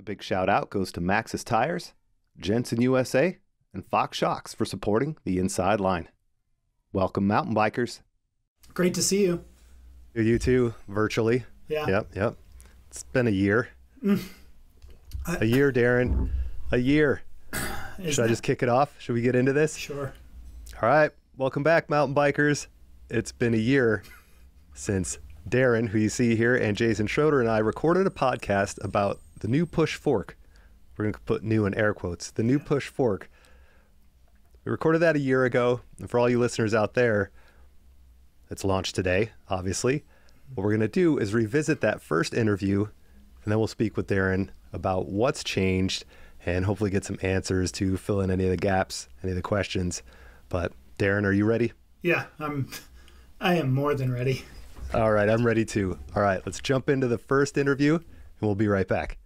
A big shout out goes to Maxxis Tires, Jenson USA, and Fox Shocks for supporting the inside line. Welcome, mountain bikers. Great to see you. You too, virtually. Yeah. Yep, yep. It's been a year. Mm. a year, Darren. A year. Should I just kick it off? Should we get into this? Sure. All right. Welcome back, mountain bikers. It's been a year since Darren, who you see here, and Jason Schroeder and I recorded a podcast about the new push fork. We're going to put new in air quotes. The new push fork. We recorded that a year ago. And for all you listeners out there, it's launched today, obviously. What we're going to do is revisit that first interview, and then we'll speak with Darren about what's changed and hopefully get some answers to fill in any of the gaps, any of the questions. But Darren, are you ready? Yeah, I'm. I am more than ready. All right, I'm ready too. All right, let's jump into the first interview, and we'll be right back.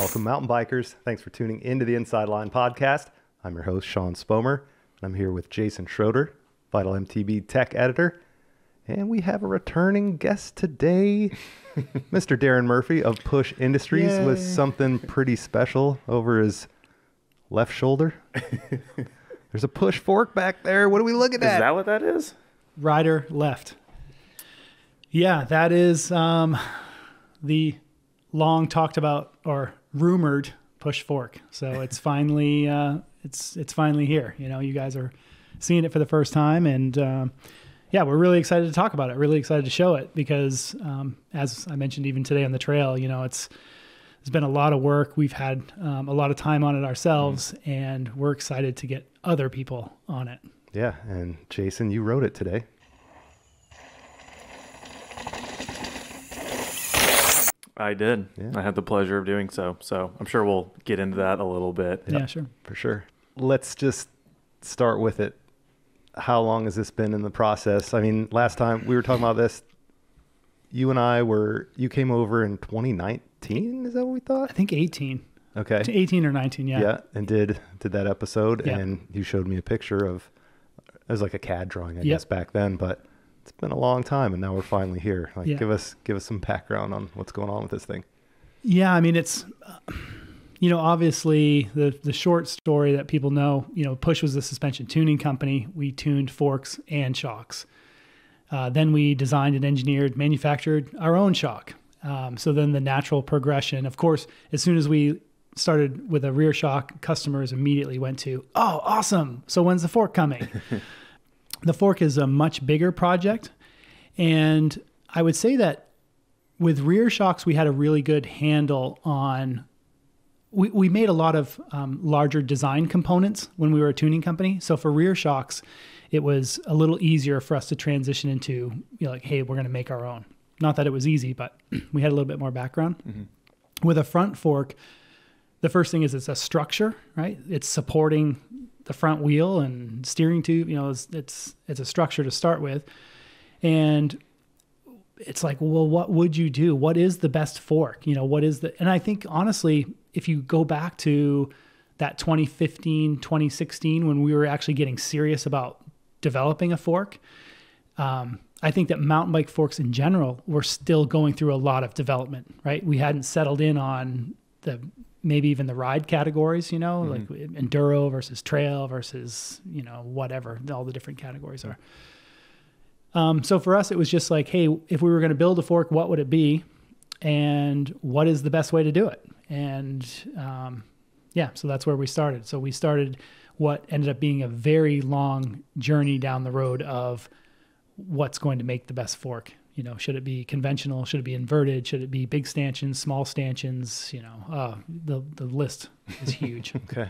Welcome, mountain bikers. Thanks for tuning into the Inside Line podcast. I'm your host, Sean Spomer, and I'm here with Jason Schroeder, Vital MTB tech editor. And we have a returning guest today, Mr. Darren Murphy of Push Industries, with something pretty special over his left shoulder. There's a push fork back there. What are we looking at? Is that what that is? Rider left. Yeah, that is um, the long talked about or rumored push fork. So it's finally uh, it's it's finally here. You know, you guys are seeing it for the first time, and um, yeah, we're really excited to talk about it. Really excited to show it because, um, as I mentioned even today on the trail, you know, it's it's been a lot of work. We've had um, a lot of time on it ourselves, and we're excited to get other people on it. yeah, and Jason, you rode it today. I did. Yeah. I had the pleasure of doing so. So I'm sure we'll get into that a little bit. Yeah, sure. For sure. Let's just start with it. How long has this been in the process? I mean, last time we were talking about this, you and I were, you came over in 2019. Is that what we thought? I think 18. Okay. 18 or 19, yeah. Yeah. And did, did that episode. Yeah. And you showed me a picture of, it was like a CAD drawing, I Yep. guess, back then, but it's been a long time and now we're finally here. Like, Yeah. give us, give us some background on what's going on with this thing. Yeah, I mean, it's, uh, you know, obviously the, the short story that people know, you know, Push was a suspension tuning company. We tuned forks and shocks. Uh, then we designed and engineered, manufactured our own shock. Um, so then the natural progression, of course, as soon as we started with a rear shock, customers immediately went to, oh, awesome. So when's the fork coming? the fork is a much bigger project. And I would say that with rear shocks, we had a really good handle on. We, we made a lot of um, larger design components when we were a tuning company. So for rear shocks, it was a little easier for us to transition into, you know, like, hey, we're going to make our own. Not that it was easy, but we had a little bit more background. With a front fork, the first thing is it's a structure, right? It's supporting the front wheel and steering tube. You know, it's it's, it's a structure to start with, and it's like, well, what would you do? What is the best fork? You know, what is the, and I think honestly, if you go back to that 2015, 2016, when we were actually getting serious about developing a fork, um, I think that mountain bike forks in general were still going through a lot of development, right? We hadn't settled in on the, maybe even the ride categories, you know, like enduro versus trail versus, you know, whatever all the different categories are. Um, so for us, it was just like, hey, if we were going to build a fork, what would it be? And what is the best way to do it? And um, yeah, so that's where we started. So we started what ended up being a very long journey down the road of what's going to make the best fork. You know, should it be conventional? Should it be inverted? Should it be big stanchions, small stanchions? You know, uh, the the list is huge. Okay.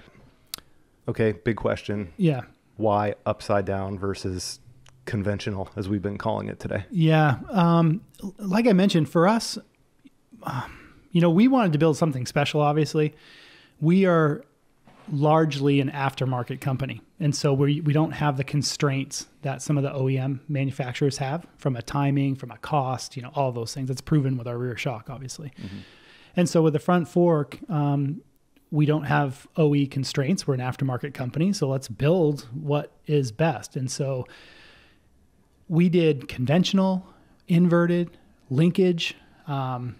Okay. Big question. yeah, Why upside down versus conventional, as we've been calling it today? Yeah. Um, like I mentioned, for us, um, you know, we wanted to build something special, obviously. We are largely an aftermarket company. And so we, we don't have the constraints that some of the OEM manufacturers have from a timing, from a cost, you know, all those things. That's proven with our rear shock, obviously. And so with the front fork, um, we don't have OE constraints. We're an aftermarket company. So let's build what is best. And so we did conventional, inverted, linkage. Um,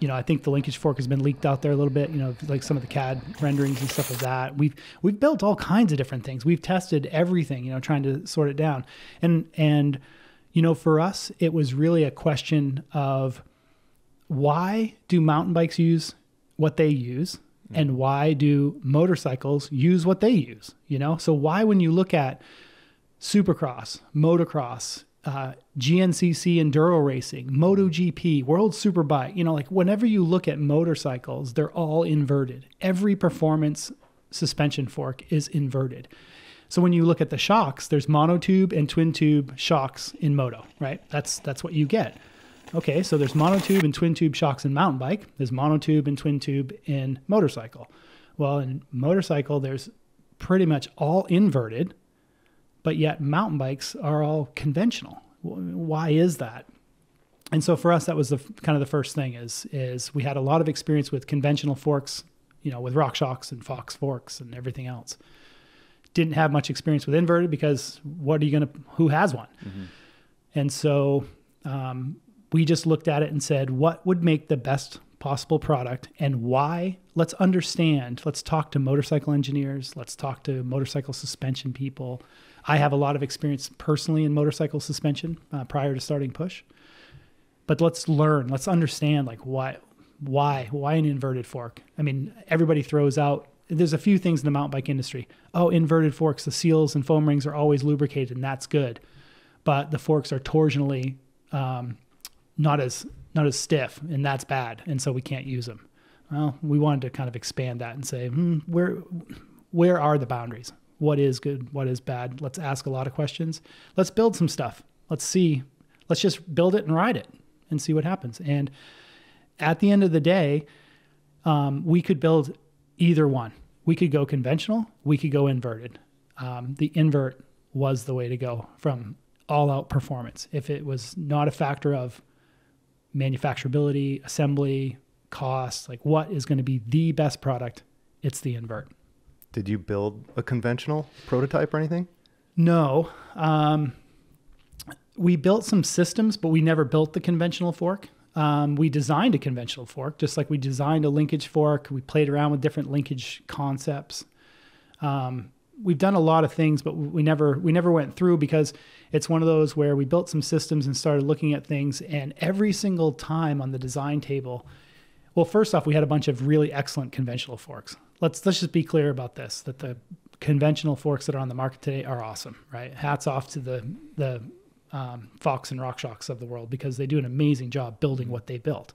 you know, I think the linkage fork has been leaked out there a little bit. You know, like some of the CAD renderings and stuff like that. We've we've built all kinds of different things. We've tested everything. You know, trying to sort it down. And and you know, for us, it was really a question of why do mountain bikes use what they use, and why do motorcycles use what they use? You know, so why when you look at Supercross, motocross, uh, GNCC enduro racing, MotoGP, World Superbike. You know, like whenever you look at motorcycles, they're all inverted. Every performance suspension fork is inverted. So when you look at the shocks, there's monotube and twin tube shocks in moto, right? That's that's what you get. Okay, so there's monotube and twin tube shocks in mountain bike. There's monotube and twin tube in motorcycle. Well, in motorcycle, there's pretty much all inverted but yet mountain bikes are all conventional. Why is that? And so for us, that was the kind of the first thing is is we had a lot of experience with conventional forks, you know, with RockShox and Fox forks and everything else. Didn't have much experience with inverted because what are you going to? Who has one? Mm-hmm. And so um, we just looked at it and said, what would make the best possible product and why? Let's understand. Let's talk to motorcycle engineers. Let's talk to motorcycle suspension people I have a lot of experience personally in motorcycle suspension uh, prior to starting push. But let's learn, let's understand like why why why an inverted fork? I mean, everybody throws out there's a few things in the mountain bike industry. Oh, inverted forks, the seals and foam rings are always lubricated and that's good. But the forks are torsionally um, not as not as stiff and that's bad and so we can't use them. Well, we wanted to kind of expand that and say, hmm, where where are the boundaries? What is good, what is bad. Let's ask a lot of questions. Let's build some stuff. Let's see. Let's just build it and ride it and see what happens. And at the end of the day, um, we could build either one. We could go conventional, we could go inverted. Um, the invert was the way to go from all out performance. If it was not a factor of manufacturability, assembly, cost, like what is going to be the best product, it's the invert. Did you build a conventional prototype or anything? No. Um, we built some systems, but we never built the conventional fork. Um, we designed a conventional fork, just like we designed a linkage fork. We played around with different linkage concepts. Um, we've done a lot of things, but we never we never went through because it's one of those where we built some systems and started looking at things, and every single time on the design table, well, first off, we had a bunch of really excellent conventional forks let's let's just be clear about this that the conventional forks that are on the market today are awesome, right? Hats off to the the um, Fox and RockShox of the world because they do an amazing job building what they built.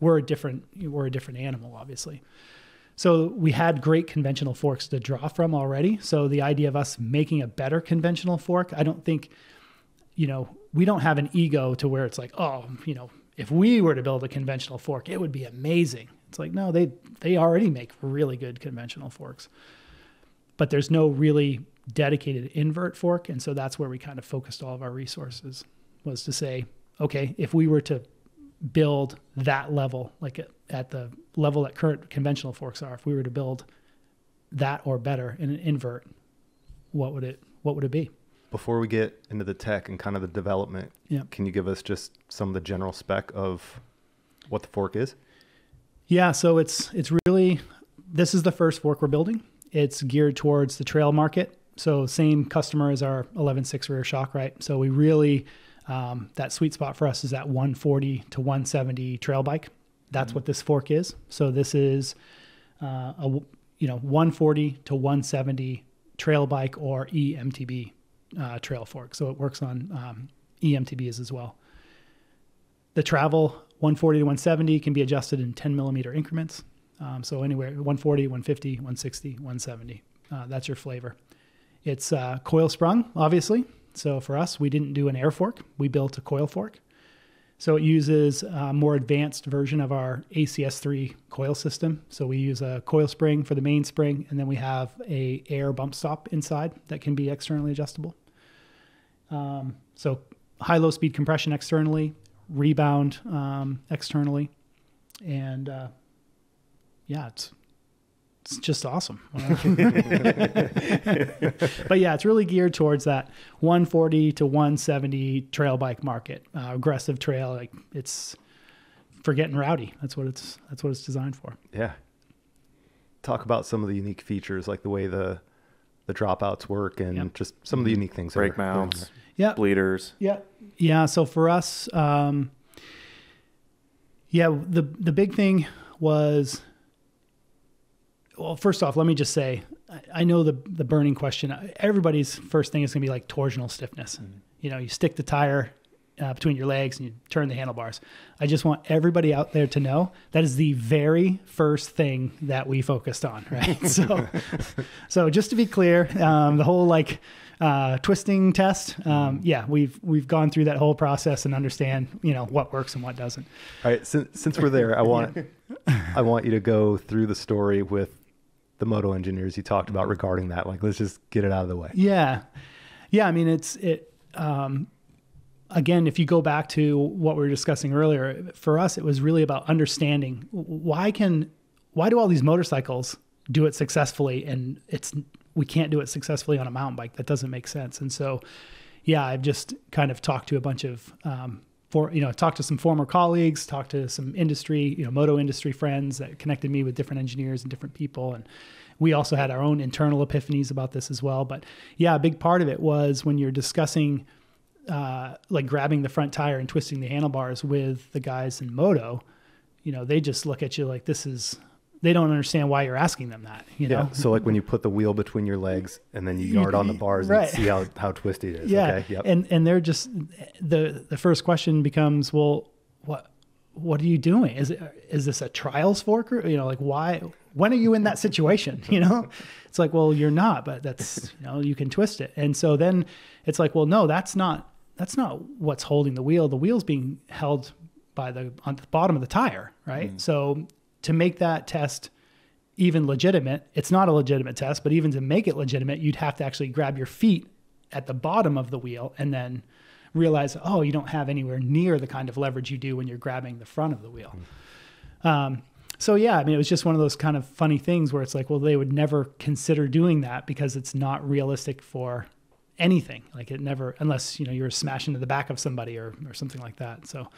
We're a different we're a different animal, obviously. So we had great conventional forks to draw from already. So the idea of us making a better conventional fork, I don't think, you know, we don't have an ego to where it's like, oh, you know, if we were to build a conventional fork, it would be amazing. It's like, no, they they already make really good conventional forks. But there's no really dedicated invert fork, and so that's where we kind of focused all of our resources was to say, okay, if we were to build that level, like at, at the level that current conventional forks are, if we were to build that or better in an invert, what would it what would it be? Before we get into the tech and kind of the development, yeah. can you give us just some of the general spec of what the fork is? Yeah, so it's it's really this is the first fork we're building. It's geared towards the trail market. So same customer as our 11.6 rear shock, right? So we really um, that sweet spot for us is that 140 to 170 trail bike. That's mm-hmm. what this fork is. So this is uh, a you know 140 to 170 trail bike or EMTB uh, trail fork. So it works on um, EMTBs as well. The travel 140 to 170 can be adjusted in 10 millimeter increments. Um, so anywhere 140, 150, 160, 170. Uh, that's your flavor. It's uh, coil sprung, obviously. So for us, we didn't do an air fork. We built a coil fork. So it uses a more advanced version of our ACS3 coil system. So we use a coil spring for the main spring, and then we have a air bump stop inside that can be externally adjustable. Um, so high low speed compression externally, rebound um, externally, and uh, yeah, it's it's just awesome. but yeah, it's really geared towards that 140 to 170 trail bike market, uh, aggressive trail. Like it's for getting rowdy. That's what it's that's what it's designed for. Yeah. Talk about some of the unique features, like the way the the dropouts work, and Yep. just some of the unique things. that Brake are going mounts. Yeah, bleeders. Yeah. Yeah. So for us, um, yeah, the the big thing was, well, first off, let me just say, I, I know the the burning question. Everybody's first thing is going to be like torsional stiffness. And you know, you stick the tire uh, between your legs and you turn the handlebars. I just want everybody out there to know that is the very first thing that we focused on, right? so, so just to be clear, um, the whole like uh, twisting test, um, yeah, we've we've gone through that whole process and understand, you know, what works and what doesn't. All right, since, since we're there, I want I want you to go through the story with the moto engineers you talked about regarding that. Like, let's just get it out of the way. Yeah. Yeah. I mean, it's, it, um, again, if you go back to what we were discussing earlier, for us, it was really about understanding why can, why do all these motorcycles do it successfully and it's, we can't do it successfully on a mountain bike. That doesn't make sense. And so, yeah, I've just kind of talked to a bunch of, um, for you know, talked to some former colleagues, talked to some industry, you know, moto industry friends that connected me with different engineers and different people, and we also had our own internal epiphanies about this as well. But yeah, a big part of it was when you're discussing, uh, like grabbing the front tire and twisting the handlebars with the guys in moto, you know, they just look at you like this is. They don't understand why you're asking them that. You know, Yeah. So, like when you put the wheel between your legs and then you yard on the bars Right. and see how, how twisty it is. Yeah. Okay. Yep. And and they're just the the first question becomes, well, what what are you doing? Is it is this a trials fork or you know, like why when are you in that situation? You know? It's like, well, you're not, but that's you know, you can twist it. And so then it's like, well, no, that's not that's not what's holding the wheel. The wheel's being held by the on the bottom of the tire, right? So to make that test even legitimate, it's not a legitimate test, but even to make it legitimate, you'd have to actually grab your feet at the bottom of the wheel and then realize, oh, you don't have anywhere near the kind of leverage you do when you're grabbing the front of the wheel. Um, so yeah, I mean, it was just one of those kind of funny things where it's like, well, they would never consider doing that because it's not realistic for anything. Like it never, unless you know you're smashing to the back of somebody or or something like that. So.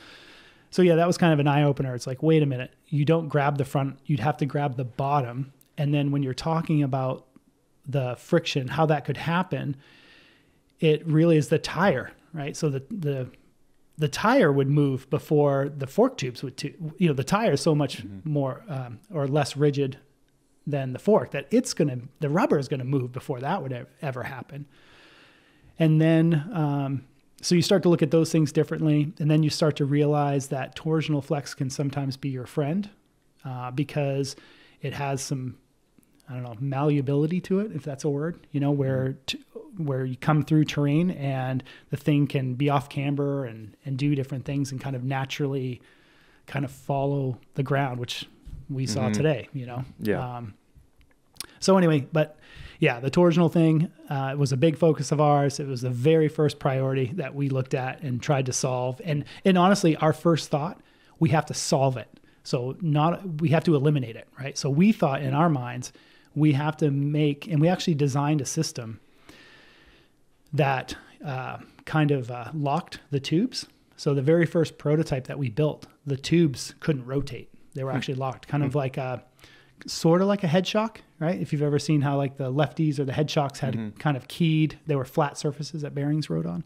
So yeah, that was kind of an eye opener. It's like, wait a minute, you don't grab the front, you'd have to grab the bottom. And then when you're talking about the friction, how that could happen, it really is the tire, right? So the the the tire would move before the fork tubes would too. You know, the tire is so much more um, or less rigid than the fork that it's gonna the rubber is gonna move before that would ever happen. And then um, so you start to look at those things differently, and then you start to realize that torsional flex can sometimes be your friend uh, because it has some I don't know malleability to it, if that's a word. You know, where t- where you come through terrain and the thing can be off camber and and do different things and kind of naturally kind of follow the ground, which we saw today. You know, Yeah. Um, so anyway, but yeah, the torsional thing uh, was a big focus of ours. It was the very first priority that we looked at and tried to solve. And and honestly, our first thought, we have to solve it. So not we have to eliminate it, right? So we thought in our minds, we have to make, and we actually designed a system that uh, kind of uh, locked the tubes. So the very first prototype that we built, the tubes couldn't rotate; they were actually locked, kind of like a sort of like a head shock, right? If you've ever seen how like the lefties or the head shocks had kind of keyed, they were flat surfaces that bearings rode on.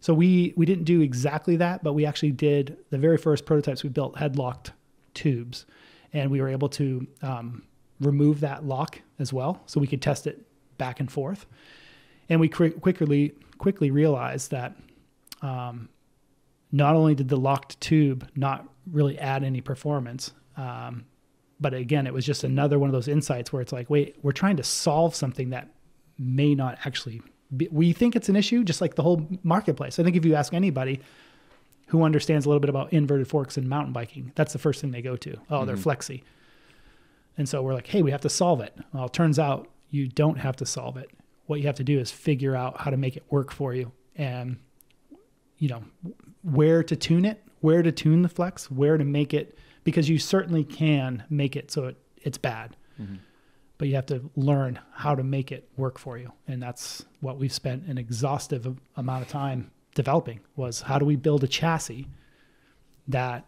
So we we didn't do exactly that, but we actually did the very first prototypes we built had locked tubes, and we were able to um, remove that lock as well, so we could test it back and forth. And we quick, quickly quickly realized that um, not only did the locked tube not really add any performance, um, but again, it was just another one of those insights where it's like, wait, we're trying to solve something that may not actually be, we think it's an issue, just like the whole marketplace. I think if you ask anybody who understands a little bit about inverted forks and mountain biking, that's the first thing they go to. Oh, they're mm-hmm. flexy. And so we're like, hey, we have to solve it. Well, it turns out you don't have to solve it. What you have to do is figure out how to make it work for you and, you know, where to tune it, where to tune the flex, where to make it, because you certainly can make it so it, it's bad. Mm-hmm. but you have to learn how to make it work for you. And that's what we've spent an exhaustive amount of time developing was how do we build a chassis that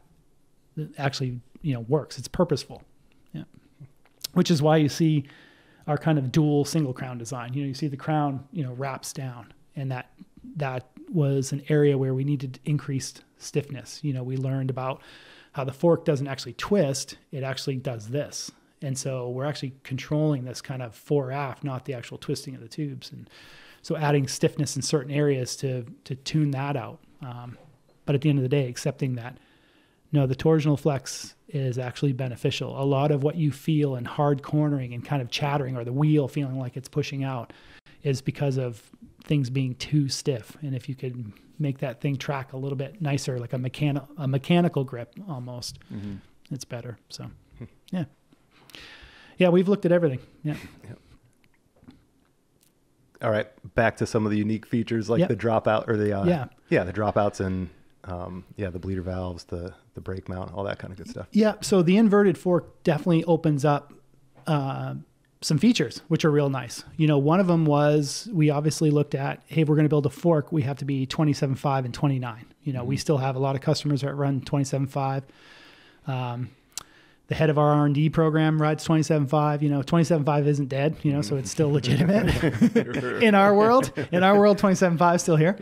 actually, you know, works. It's purposeful. Yeah. Which is why you see our kind of dual single crown design. You know, you see the crown, you know, wraps down and that that was an area where we needed increased stiffness. You know, we learned about how the fork doesn't actually twist, it actually does this. And so we're actually controlling this kind of fore aft, not the actual twisting of the tubes. And so adding stiffness in certain areas to to tune that out. Um, but at the end of the day, accepting that no, the torsional flex is actually beneficial. A lot of what you feel in hard cornering and kind of chattering or the wheel feeling like it's pushing out is because of things being too stiff. And if you could make that thing track a little bit nicer, like a mechanical a mechanical grip almost, Mm-hmm. it's better. So, yeah, yeah, we've looked at everything. Yeah, All right, back to some of the unique features like Yep. the dropout or the uh, Yeah. yeah the dropouts and um, yeah the bleeder valves, the the brake mount, all that kind of good stuff. yeah. So the inverted fork definitely opens up uh, some features, which are real nice. You know, one of them was we obviously looked at, hey, if we're going to build a fork, we have to be 27.5 and 29. You know, we still have a lot of customers that run 27.5. Um, the head of our R&D program rides 27.5. You know, 27.5 isn't dead, you know, so it's still legitimate in our world. In our world, 27.5 is still here.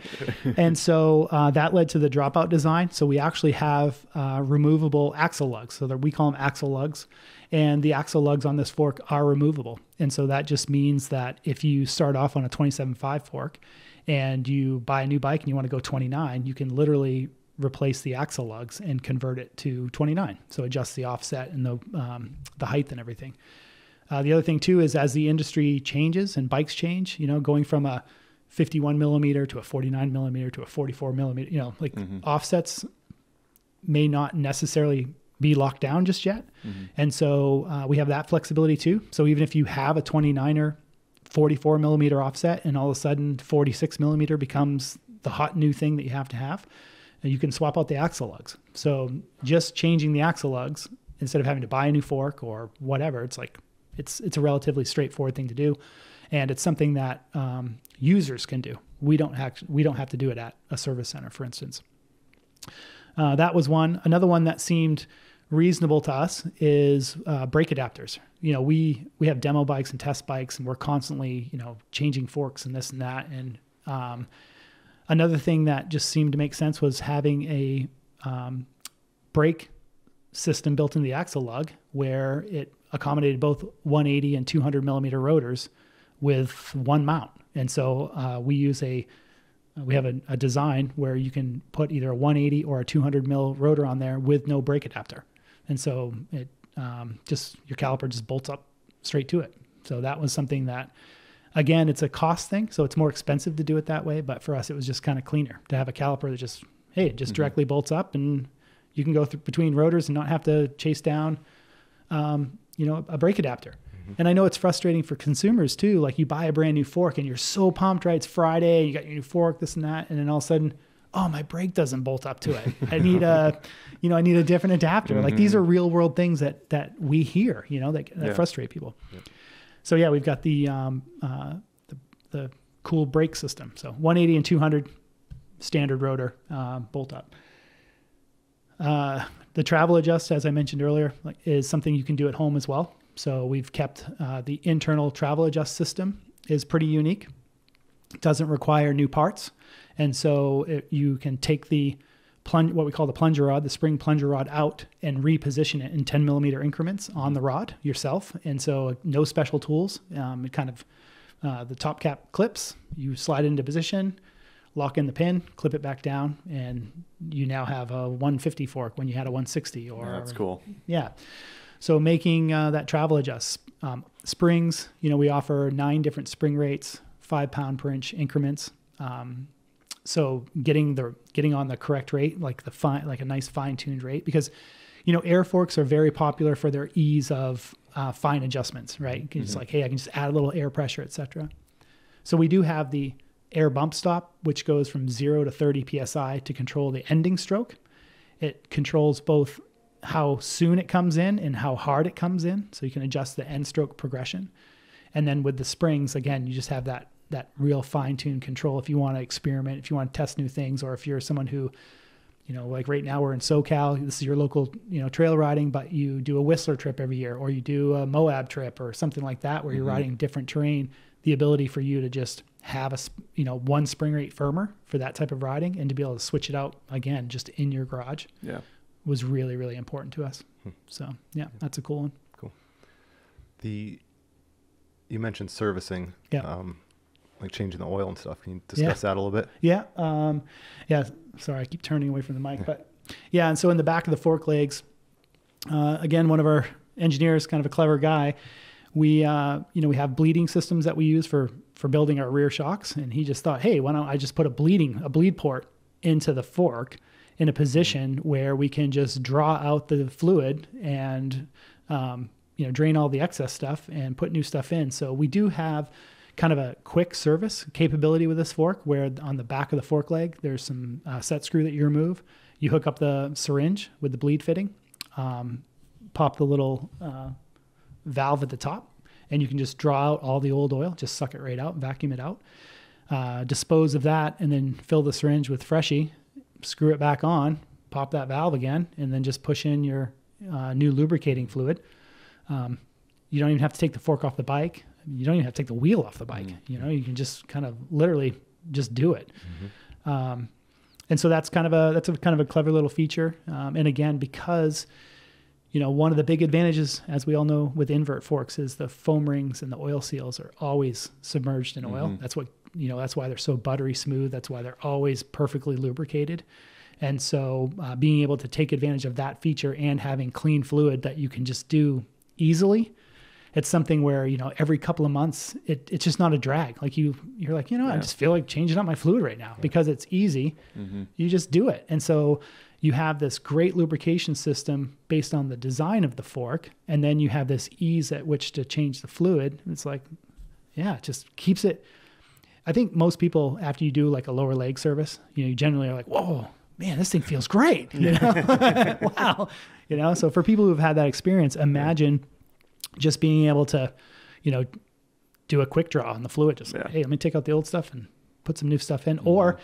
And so uh, that led to the dropout design. So we actually have uh, removable axle lugs. So that we call them axle lugs. And the axle lugs on this fork are removable. And so that just means that if you start off on a 27.5 fork and you buy a new bike and you want to go 29, you can literally replace the axle lugs and convert it to 29. So adjust the offset and the um, the height and everything. Uh, the other thing too is as the industry changes and bikes change, you know, going from a 51 millimeter to a 49 millimeter to a 44 millimeter, you know, like offsets may not necessarily be locked down just yet. And so uh, we have that flexibility too. So even if you have a 29er 44 millimeter offset and all of a sudden 46 millimeter becomes the hot new thing that you have to have, you can swap out the axle lugs. So just changing the axle lugs instead of having to buy a new fork or whatever, it's like it's it's a relatively straightforward thing to do, and it's something that um, users can do. We don't have we don't have to do it at a service center, for instance. Uh, that was one. Another one that seemed reasonable to us is uh, brake adapters. You know, we we have demo bikes and test bikes, and we're constantly you know changing forks and this and that. And um, another thing that just seemed to make sense was having a um, brake system built in the axle lug where it accommodated both 180 and 200 millimeter rotors with one mount. And so uh, we use a we have a, a design where you can put either a 180 or a 200 mil rotor on there with no brake adapter, and so it um, just your caliper just bolts up straight to it. So that was something that, again, it's a cost thing, so it's more expensive to do it that way. But for us, it was just kind of cleaner to have a caliper that just hey, it just mm-hmm. directly bolts up, and you can go through between rotors and not have to chase down, um, you know, a brake adapter. Mm-hmm. And I know it's frustrating for consumers too. Like you buy a brand new fork and you're so pumped, right? It's Friday, you got your new fork, this and that, and then all of a sudden, oh, my brake doesn't bolt up to it. I need a, you know, I need a different adapter. Like these mm-hmm. are real world things that that we hear, you know, that, that Yeah. frustrate people. So yeah, we've got the um, uh, the, the cool brake system. So 180 and 200 standard rotor uh, bolt up. Uh, the travel adjust, as I mentioned earlier, is something you can do at home as well. So we've kept uh, the internal travel adjust system is pretty unique. It doesn't require new parts, and so it, you can take the plunge, what we call the plunger rod, the spring plunger rod out and reposition it in 10 millimeter increments on the rod yourself. And so no special tools. Um, it kind of uh, the top cap clips. You slide into position, lock in the pin, clip it back down, and you now have a 150 fork when you had a 160. Or Yeah, that's cool. yeah. So making uh, that travel adjust. Um, springs, you know, we offer nine different spring rates, five pound per inch increments. Um, so getting the getting on the correct rate, like the fine, like a nice fine tuned rate, because you know air forks are very popular for their ease of uh, fine adjustments, right? Can just like, hey, I can just add a little air pressure, etc. So we do have the air bump stop, which goes from zero to 30 psi to control the ending stroke. It controls both how soon it comes in and how hard it comes in. So you can adjust the end stroke progression. And then with the springs, again, you just have that that real fine tuned control if you want to experiment, if you want to test new things, or if you're someone who, you know, like right now we're in SoCal, this is your local, you know, trail riding, but you do a Whistler trip every year, or you do a Moab trip or something like that where you're Mm-hmm. riding different terrain, the ability for you to just have a, you know, one spring rate firmer for that type of riding and to be able to switch it out again just in your garage Yeah. was really, really important to us. Hmm. So yeah, that's a cool one. Cool. The you mentioned servicing, Yeah. um, like changing the oil and stuff. Can you Yeah. discuss that a little bit? Yeah. Um, yeah. Sorry, I keep turning away from the mic, but yeah. And so in the back of the fork legs, uh, again, one of our engineers, kind of a clever guy, we, uh, you know, we have bleeding systems that we use for, for building our rear shocks. And he just thought, Hey, why don't I just put a bleeding, a bleed port into the fork in a position where we can just draw out the fluid and, um, you know, drain all the excess stuff and put new stuff in. So we do have kind of a quick service capability with this fork where on the back of the fork leg, there's some uh, set screw that you remove. You hook up the syringe with the bleed fitting, um, pop the little uh, valve at the top, and you can just draw out all the old oil, just suck it right out, vacuum it out, uh, dispose of that, and then fill the syringe with Freshie, screw it back on, pop that valve again, and then just push in your uh, new lubricating fluid. Um, you don't even have to take the fork off the bike. You don't even have to take the wheel off the bike. You know, you can just kind of literally just do it. Um, and so that's kind of a that's a kind of a clever little feature. Um, and again, because you know one of the big advantages, as we all know, with invert forks is the foam rings and the oil seals are always submerged in oil. That's what you know. That's why they're so buttery smooth. That's why they're always perfectly lubricated. And so, uh, being able to take advantage of that feature and having clean fluid that you can just do easily, it's something where you know every couple of months it, it's just not a drag. Like you, you're like, you know, I just feel like changing up my fluid right now because it's easy. Mm-hmm. You just do it, and so you have this great lubrication system based on the design of the fork, and then you have this ease at which to change the fluid. It's like, yeah, it just keeps it. I think most people, after you do like a lower leg service, you know, you generally are like, whoa, man, this thing feels great. You know, wow. You know, so for people who've had that experience, imagine just being able to, you know, do a quick draw on the fluid. Just like, Yeah. hey, let me take out the old stuff and put some new stuff in. Or,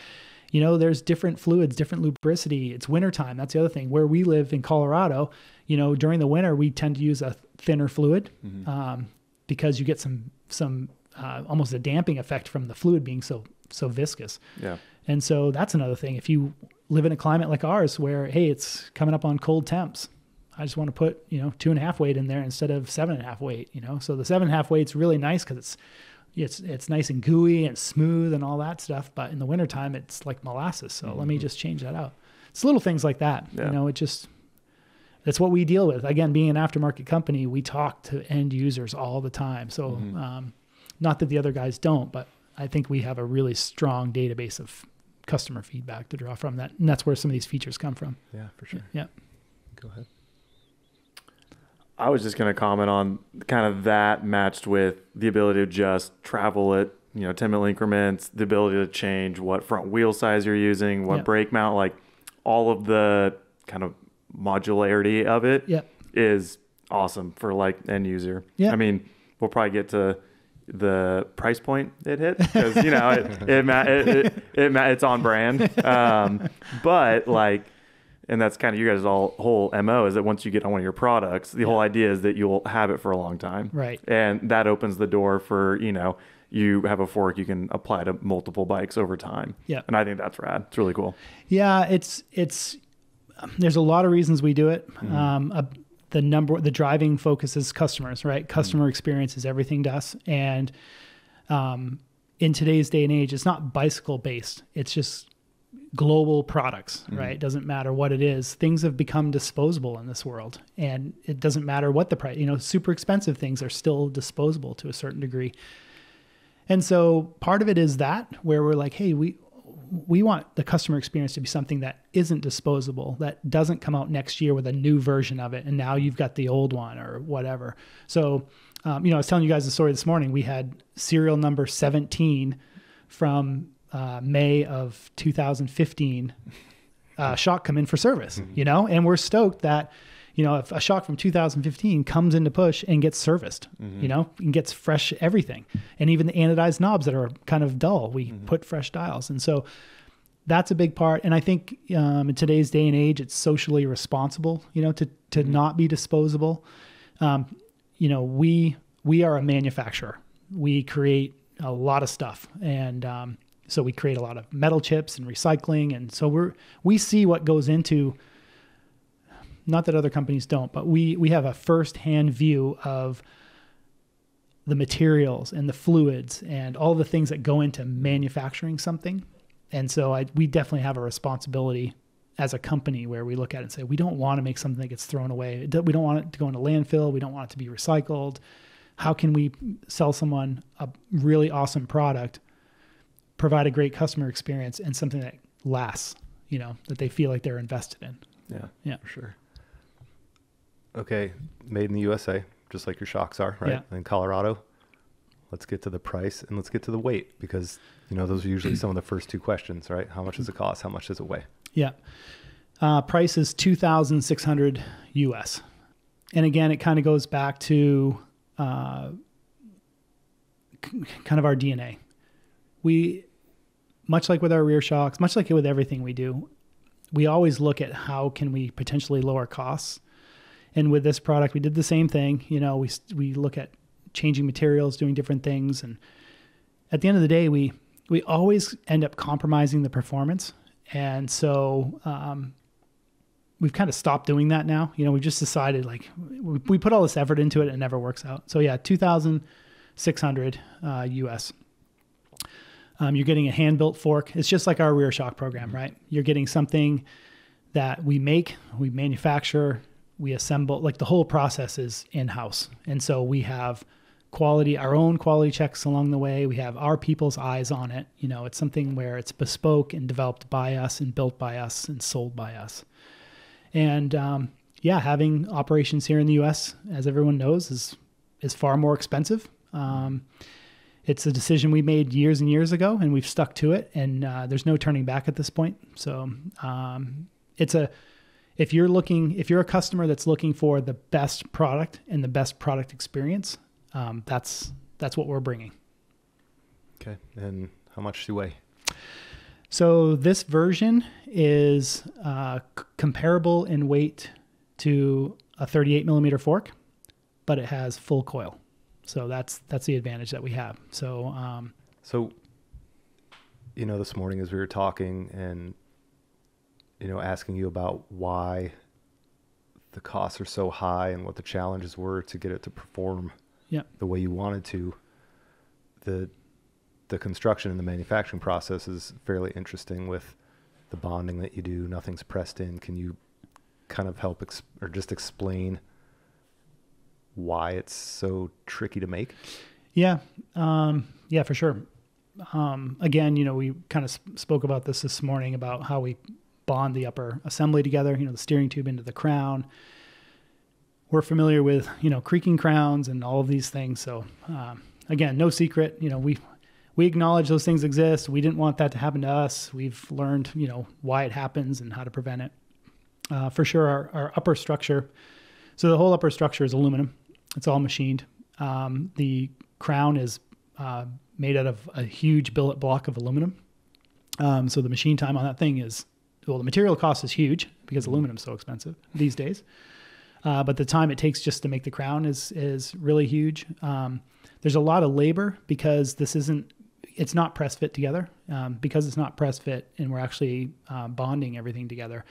you know, there's different fluids, different lubricity. It's wintertime. That's the other thing. Where we live in Colorado, you know, during the winter, we tend to use a thinner fluid um, because you get some, some, uh, almost a damping effect from the fluid being so, so viscous. Yeah. And so that's another thing. If you live in a climate like ours where, hey, it's coming up on cold temps, I just want to put, you know, two and a half weight in there instead of seven and a half weight, you know? So the seven and a half weight's really nice because it's, it's, it's nice and gooey and smooth and all that stuff. But in the wintertime, it's like molasses. So let me just change that out. It's little things like that. Yeah. You know, it just, that's what we deal with. Again, being an aftermarket company, we talk to end users all the time. So, um, not that the other guys don't, but I think we have a really strong database of customer feedback to draw from that. And that's where some of these features come from. Yeah, for sure. Yeah. Go ahead. I was just going to comment on kind of that matched with the ability to just travel at, you know, 10 mil increments, the ability to change what front wheel size you're using, what Yeah. brake mount, like all of the kind of modularity of it is Yeah. awesome for like end user. Yeah. I mean, we'll probably get to the price point it hit because you know it it, it, it, it it's on brand. Um, but like, and that's kind of you guys' all whole mo is that once you get on one of your products, the whole idea is that you'll have it for a long time, Right. And that opens the door for you know you have a fork you can apply to multiple bikes over time. Yeah. and I think that's rad. It's really cool. Yeah, it's it's there's a lot of reasons we do it. Um, uh, the number the driving focus is customers, right? Customer experience is everything to us, and um, in today's day and age, it's not bicycle based. It's just global products, right? It doesn't matter what it is. Things have become disposable in this world, and it doesn't matter what the price. You know, super expensive things are still disposable to a certain degree. And so part of it is that where we're like, hey, we we want the customer experience to be something that isn't disposable, that doesn't come out next year with a new version of it, and now you've got the old one or whatever. So, um, you know, I was telling you guys the story this morning. We had serial number 17 from uh, May of 2015 uh, shock come in for service, you know, and we're stoked that, you know, if a shock from 2015 comes into push and gets serviced, you know, and gets fresh everything, and even the anodized knobs that are kind of dull, we put fresh dials, and so that's a big part. And I think um, in today's day and age, it's socially responsible, you know, to to not be disposable. Um, you know, we we are a manufacturer. We create a lot of stuff, and um, so we create a lot of metal chips and recycling, and so we're we see what goes into. Not that other companies don't, but we we have a first-hand view of the materials and the fluids and all the things that go into manufacturing something. And so I, we definitely have a responsibility as a company where we look at it and say, we don't want to make something that gets thrown away. We don't want it to go into landfill. We don't want it to be recycled. How can we sell someone a really awesome product, provide a great customer experience, and something that lasts, you know, that they feel like they're invested in? Yeah. Yeah. For sure. Okay, made in the USA, just like your shocks are, right? Yeah. In Colorado. Let's get to the price and let's get to the weight because you know those are usually some of the first two questions, right? How much does it cost? How much does it weigh? Yeah. Uh, price is 2600 US. And again, it kind of goes back to uh, k- kind of our DNA. We, much like with our rear shocks, much like with everything we do, we always look at how can we potentially lower costs. And with this product, we did the same thing. You know, we we look at changing materials, doing different things, and at the end of the day, we we always end up compromising the performance. And so um, we've kind of stopped doing that now. You know, we've just decided like we, we put all this effort into it and it never works out. So yeah, 2,600 uh, US. Um, you're getting a hand built fork. It's just like our rear shock program, right? You're getting something that we make, we manufacture, we assemble. Like the whole process is in house. And so we have quality, our own quality checks along the way. We have our people's eyes on it. You know, it's something where it's bespoke and developed by us and built by us and sold by us. And um, yeah, having operations here in the U.S., as everyone knows, is is far more expensive. Um, it's a decision we made years and years ago, and we've stuck to it. And uh, there's no turning back at this point. So um, it's a if you're looking if you're a customer that's looking for the best product and the best product experience, um, that's that's what we're bringing. Okay, and how much do you weigh? So this version is uh, comparable in weight to a 38 millimeter fork, but it has full coil. So that's that's the advantage that we have. So um, So, you know, this morning as we were talking and, you know, asking you about why the costs are so high and what the challenges were to get it to perform yeah, the way you wanted to, the the construction and the manufacturing process is fairly interesting with the bonding that you do. Nothing's pressed in. Can you kind of help ex- or just explain why it's so tricky to make? yeah, um, yeah, for sure. Um, again, you know, we kind of sp- spoke about this this morning about how we bond the upper assembly together. You know, the steering tube into the crown. We're familiar with you know creaking crowns and all of these things. So um, again, no secret. You know, we we acknowledge those things exist. We didn't want that to happen to us. We've learned you know why it happens and how to prevent it. Uh, for sure, our, our upper structure. So the whole upper structure is aluminum. It's all machined. Um, the crown is uh, made out of a huge billet block of aluminum. Um, so the machine time on that thing is well, the material cost is huge because aluminum's so expensive these days. Uh, but the time it takes just to make the crown is is really huge. Um, there's a lot of labor because this isn't it's not press fit together um, because it's not press fit and we're actually uh, bonding everything together.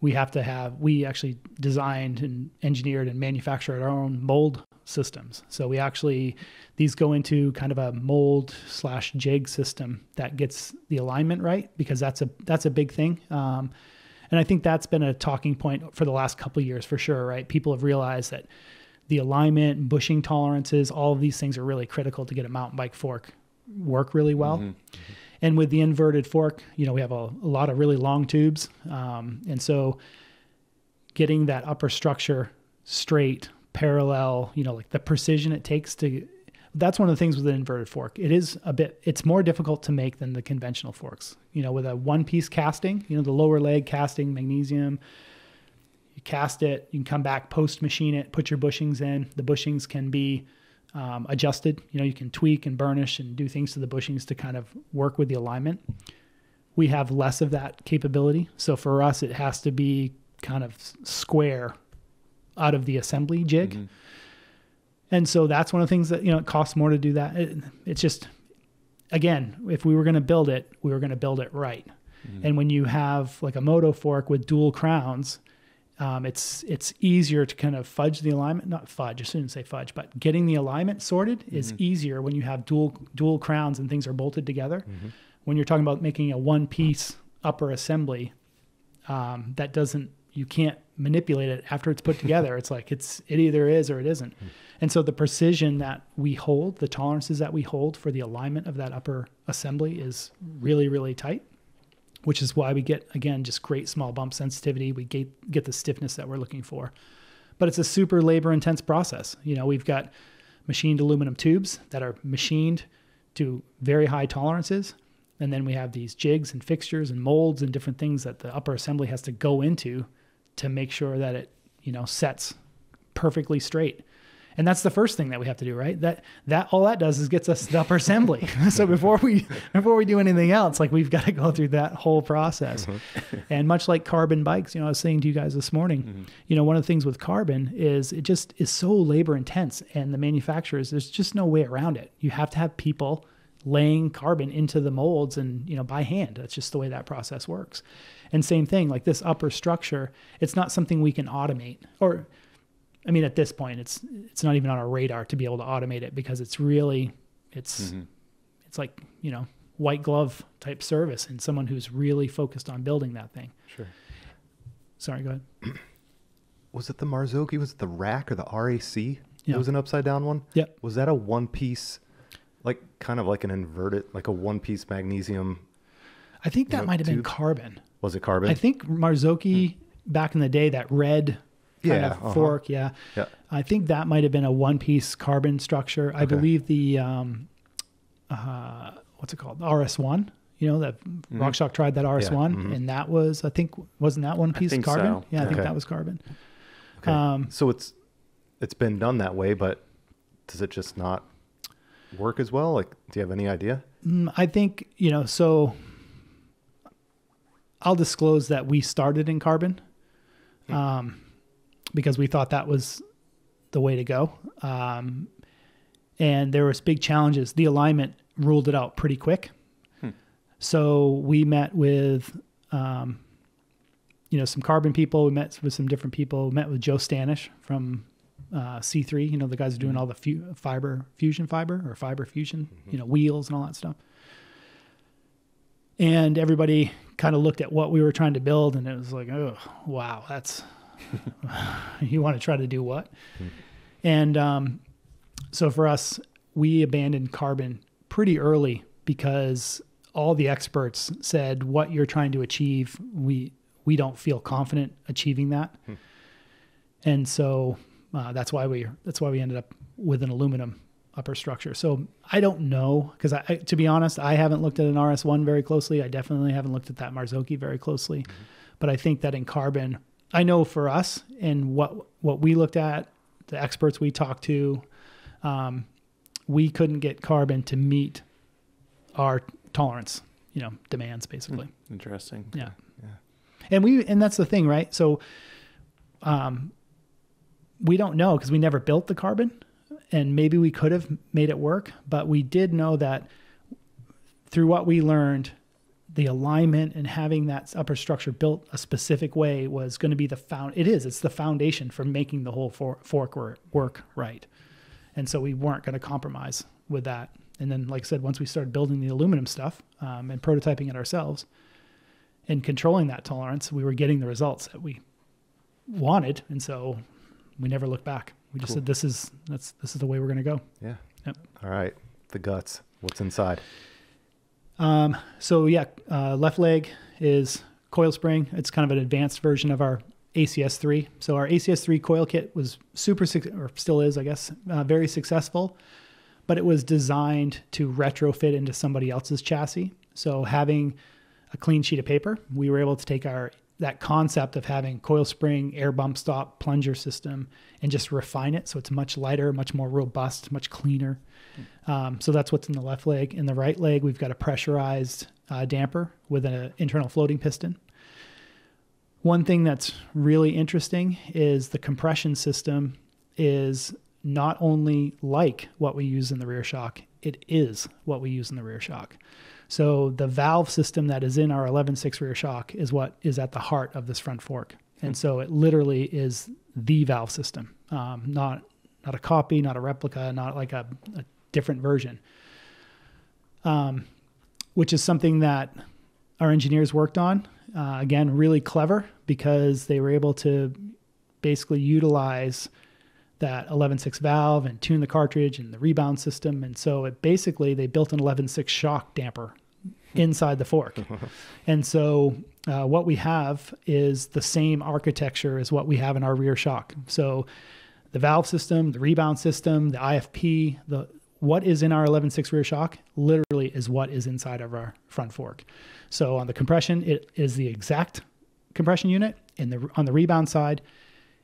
We have to have we actually designed and engineered and manufactured our own mold systems. So we actually these go into kind of a mold slash jig system that gets the alignment right because that's a that's a big thing. Um, and I think that's been a talking point for the last couple years for sure, right? People have realized that the alignment, bushing tolerances, all of these things are really critical to get a mountain bike fork work really well. And with the inverted fork, you know, we have a, a lot of really long tubes. Um, and so getting that upper structure straight, parallel, you know, like the precision it takes to that's one of the things with an inverted fork. It is a bit it's more difficult to make than the conventional forks. You know, with a one piece casting, you know, the lower leg casting, magnesium, you cast it, you can come back, post machine it, put your bushings in. The bushings can be um, adjusted. You know, you can tweak and burnish and do things to the bushings to kind of work with the alignment. We have less of that capability. So for us, it has to be kind of square out of the assembly jig. Mm-hmm. And so that's one of the things that, you know, it costs more to do that. It, it's just, again, if we were going to build it, we were going to build it right. Mm-hmm. And when you have like a moto fork with dual crowns, um, it's it's easier to kind of fudge the alignment. Not fudge, I shouldn't say fudge, but getting the alignment sorted is easier when you have dual dual crowns and things are bolted together. When you're talking about making a one piece upper assembly, um, that doesn't you can't manipulate it after it's put together. it's like it's it either is or it isn't. And so the precision that we hold, the tolerances that we hold for the alignment of that upper assembly is really really tight which is why we get again just great small bump sensitivity. We get get the stiffness that we're looking for, but it's a super labor intense process. You know, we've got machined aluminum tubes that are machined to very high tolerances, and then we have these jigs and fixtures and molds and different things that the upper assembly has to go into to make sure that it you know sets perfectly straight and that's the first thing that we have to do right? That that all that does is gets us the upper assembly. So before we before we do anything else like we've got to go through that whole process. Mm-hmm. And much like carbon bikes you know i was saying to you guys this morning mm-hmm. you know one of the things with carbon is it just is so labor intense and the manufacturers there's just no way around it. You have to have people laying carbon into the molds and you know by hand. That's just the way that process works. And same thing like this upper structure it's not something we can automate or I mean, at this point, it's it's not even on our radar to be able to automate it because it's really it's mm-hmm. it's like you know white glove type service and someone who's really focused on building that thing. Sure. Sorry, go ahead. Was it the Marzocchi? Was it the rack or the RAC? Yeah. It was an upside down one. Yep. Was that a one piece, like kind of like an inverted, like a one piece magnesium? I think that know, might have been carbon. Was it carbon? I think Marzocchi hmm. back in the day, that red kind Yeah, of uh-huh. fork, yeah. Yeah. I think that might have been a one piece carbon structure. I Okay. believe the um, uh, what's it called? The RS1. You know that Mm-hmm. RockShox tried that RS1, and that was I think wasn't that one piece carbon? so. Yeah, I think Okay. that was carbon. Okay. Um, so it's it's been done that way, but does it just not work as well? Like, do you have any idea? Mm, I think you know. So I'll disclose that we started in carbon, um, because we thought that was the way to go. Um, and there was big challenges. The alignment ruled it out pretty quick. So we met with, um, you know, some carbon people. We met with some different people. We met with Joe Stanish from uh, C3. You know, the guys are doing all the fu- fiber fusion fiber or fiber fusion. You know, wheels and all that stuff. And everybody kind of looked at what we were trying to build, and it was like, oh, wow, that's you want to try to do what? And um, so for us, we abandoned carbon pretty early because all the experts said what you're trying to achieve, we we don't feel confident achieving that. And so uh, that's why we that's why we ended up with an aluminum upper structure. So I don't know because I, I, to be honest, I haven't looked at an RS1 very closely. I definitely haven't looked at that Marzocchi very closely, but I think that in carbon, I know for us and what what we looked at, the experts we talked to, um, we couldn't get carbon to meet our tolerance, you know, demands basically. Interesting. Yeah. Yeah. And we and that's the thing, right? So um we don't know because we never built the carbon and maybe we could have made it work, but we did know that through what we learned the alignment and having that upper structure built a specific way was going to be the found it is it's the foundation for making the whole for, fork work, work right and so we weren't going to compromise with that and then like i said once we started building the aluminum stuff um, and prototyping it ourselves and controlling that tolerance we were getting the results that we wanted and so we never looked back we just Cool. said this is that's this is the way we're going to go Yeah. Yep. All right. The guts. What's inside? Um, so yeah, uh, left leg is coil spring. It's kind of an advanced version of our ACS3. So our ACS3 coil kit was super, or still is, I guess, uh, very successful, but it was designed to retrofit into somebody else's chassis. So having a clean sheet of paper, we were able to take our that concept of having coil spring, air bump stop, plunger system, and just refine it so it's much lighter, much more robust, much cleaner. Um, so that's what's in the left leg. In the right leg, we've got a pressurized uh, damper with an internal floating piston. One thing that's really interesting is the compression system is not only like what we use in the rear shock, it is what we use in the rear shock. So the valve system that is in our 11.6 rear shock is what is at the heart of this front fork. And so it literally is the valve system, um, not not a copy, not a replica, not like a, a different version. Um, which is something that our engineers worked on. Uh, again, really clever because they were able to basically utilize that 11.6 valve and tune the cartridge and the rebound system. And so it basically, they built an 11.6 shock damper inside the fork. and so uh, what we have is the same architecture as what we have in our rear shock. So the valve system, the rebound system, the IFP, the what is in our 11.6 rear shock literally is what is inside of our front fork. So on the compression, it is the exact compression unit. In the on the rebound side,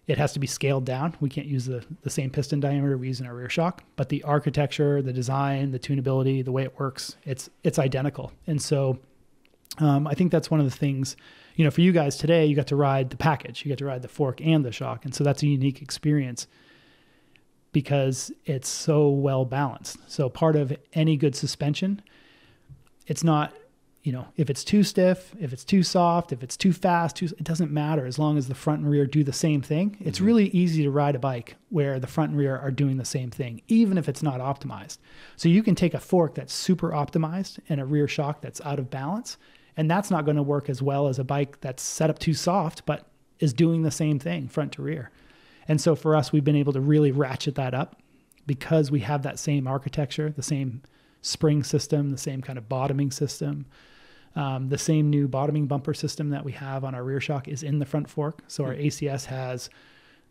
it has to be scaled down. We can't use the, the same piston diameter we use in our rear shock, but the architecture, the design, the tunability, the way it works, it's it's identical. And so um, I think that's one of the things, you know, for you guys today, you got to ride the package, you got to ride the fork and the shock. And so that's a unique experience because it's so well balanced. So part of any good suspension, it's not you know, if it's too stiff, if it's too soft, if it's too fast, too, it doesn't matter as long as the front and rear do the same thing. It's Mm-hmm. really easy to ride a bike where the front and rear are doing the same thing, even if it's not optimized. So you can take a fork that's super optimized and a rear shock that's out of balance, and that's not going to work as well as a bike that's set up too soft, but is doing the same thing front to rear. And so for us, we've been able to really ratchet that up because we have that same architecture, the same spring system, the same kind of bottoming system. Um, the same new bottoming bumper system that we have on our rear shock is in the front fork. So our ACS has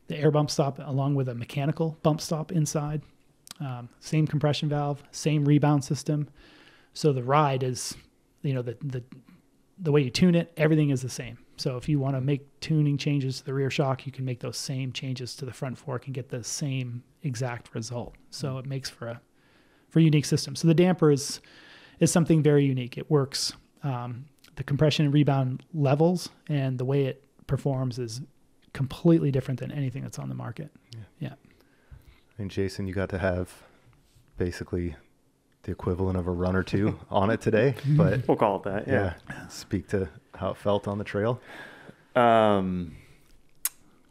the air bump stop along with a mechanical bump stop inside. Um, same compression valve, same rebound system. So the ride is, you know, the the the way you tune it, everything is the same. So if you want to make tuning changes to the rear shock, you can make those same changes to the front fork and get the same exact result. So it makes for a for a unique system. So the damper is is something very unique. It works um, the compression and rebound levels and the way it performs is completely different than anything that's on the market. Yeah. And Jason, you got to have basically the equivalent of a run or two on it today, but We'll call it that. yeah, Yeah. speak to how it felt on the trail. Um,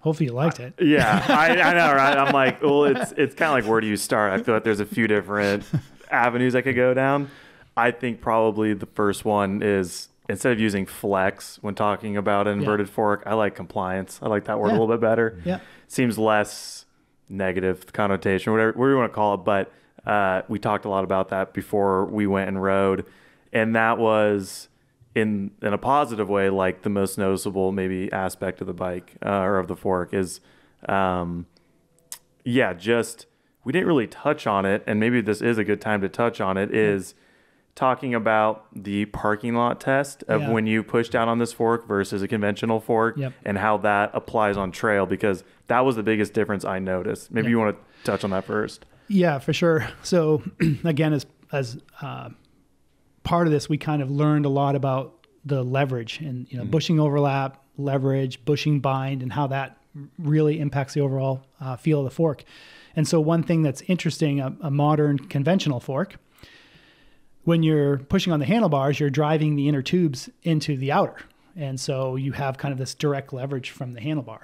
Hopefully you liked it. yeah, I, I know, right? I'm like, well, it's it's kind of like where do you start? I feel like there's a few different avenues I could go down. I think probably the first one is instead of using flex when talking about an Yeah. inverted fork, I like compliance. I like that word Yeah. a little bit better. Yeah. Seems less negative connotation, whatever, whatever you want to call it. But uh, we talked a lot about that before we went and rode, and that was in in a positive way, like the most noticeable maybe aspect of the bike uh, or of the fork is, um, yeah, just we didn't really touch on it, and maybe this is a good time to touch on it. Is talking about the parking lot test of Yeah. when you push down on this fork versus a conventional fork, Yep. and how that applies on trail because that was the biggest difference I noticed. Maybe Yep. you want to touch on that first. Yeah, for sure. So again, as as uh, part of this, we kind of learned a lot about the leverage and you know bushing overlap, leverage, bushing bind, and how that really impacts the overall uh, feel of the fork. And so one thing that's interesting, a, a modern conventional fork, when you're pushing on the handlebars, you're driving the inner tubes into the outer. And so you have kind of this direct leverage from the handlebar.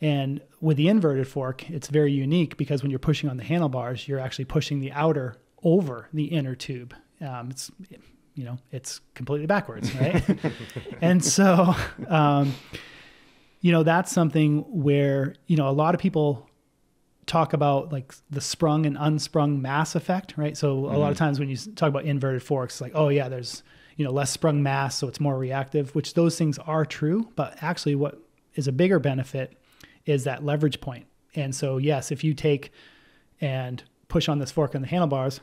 And with the inverted fork, it's very unique because when you're pushing on the handlebars, you're actually pushing the outer over the inner tube. Um, it's, you know, it's completely backwards, right? and so, um, you know, that's something where, you know, a lot of people talk about like the sprung and unsprung mass effect, right? So a lot of mm-hmm. times when you talk about inverted forks, like, oh yeah, there's you know less sprung mass, so it's more reactive. Which those things are true, but actually, what is a bigger benefit is that leverage point. And so yes, if you take and push on this fork on the handlebars,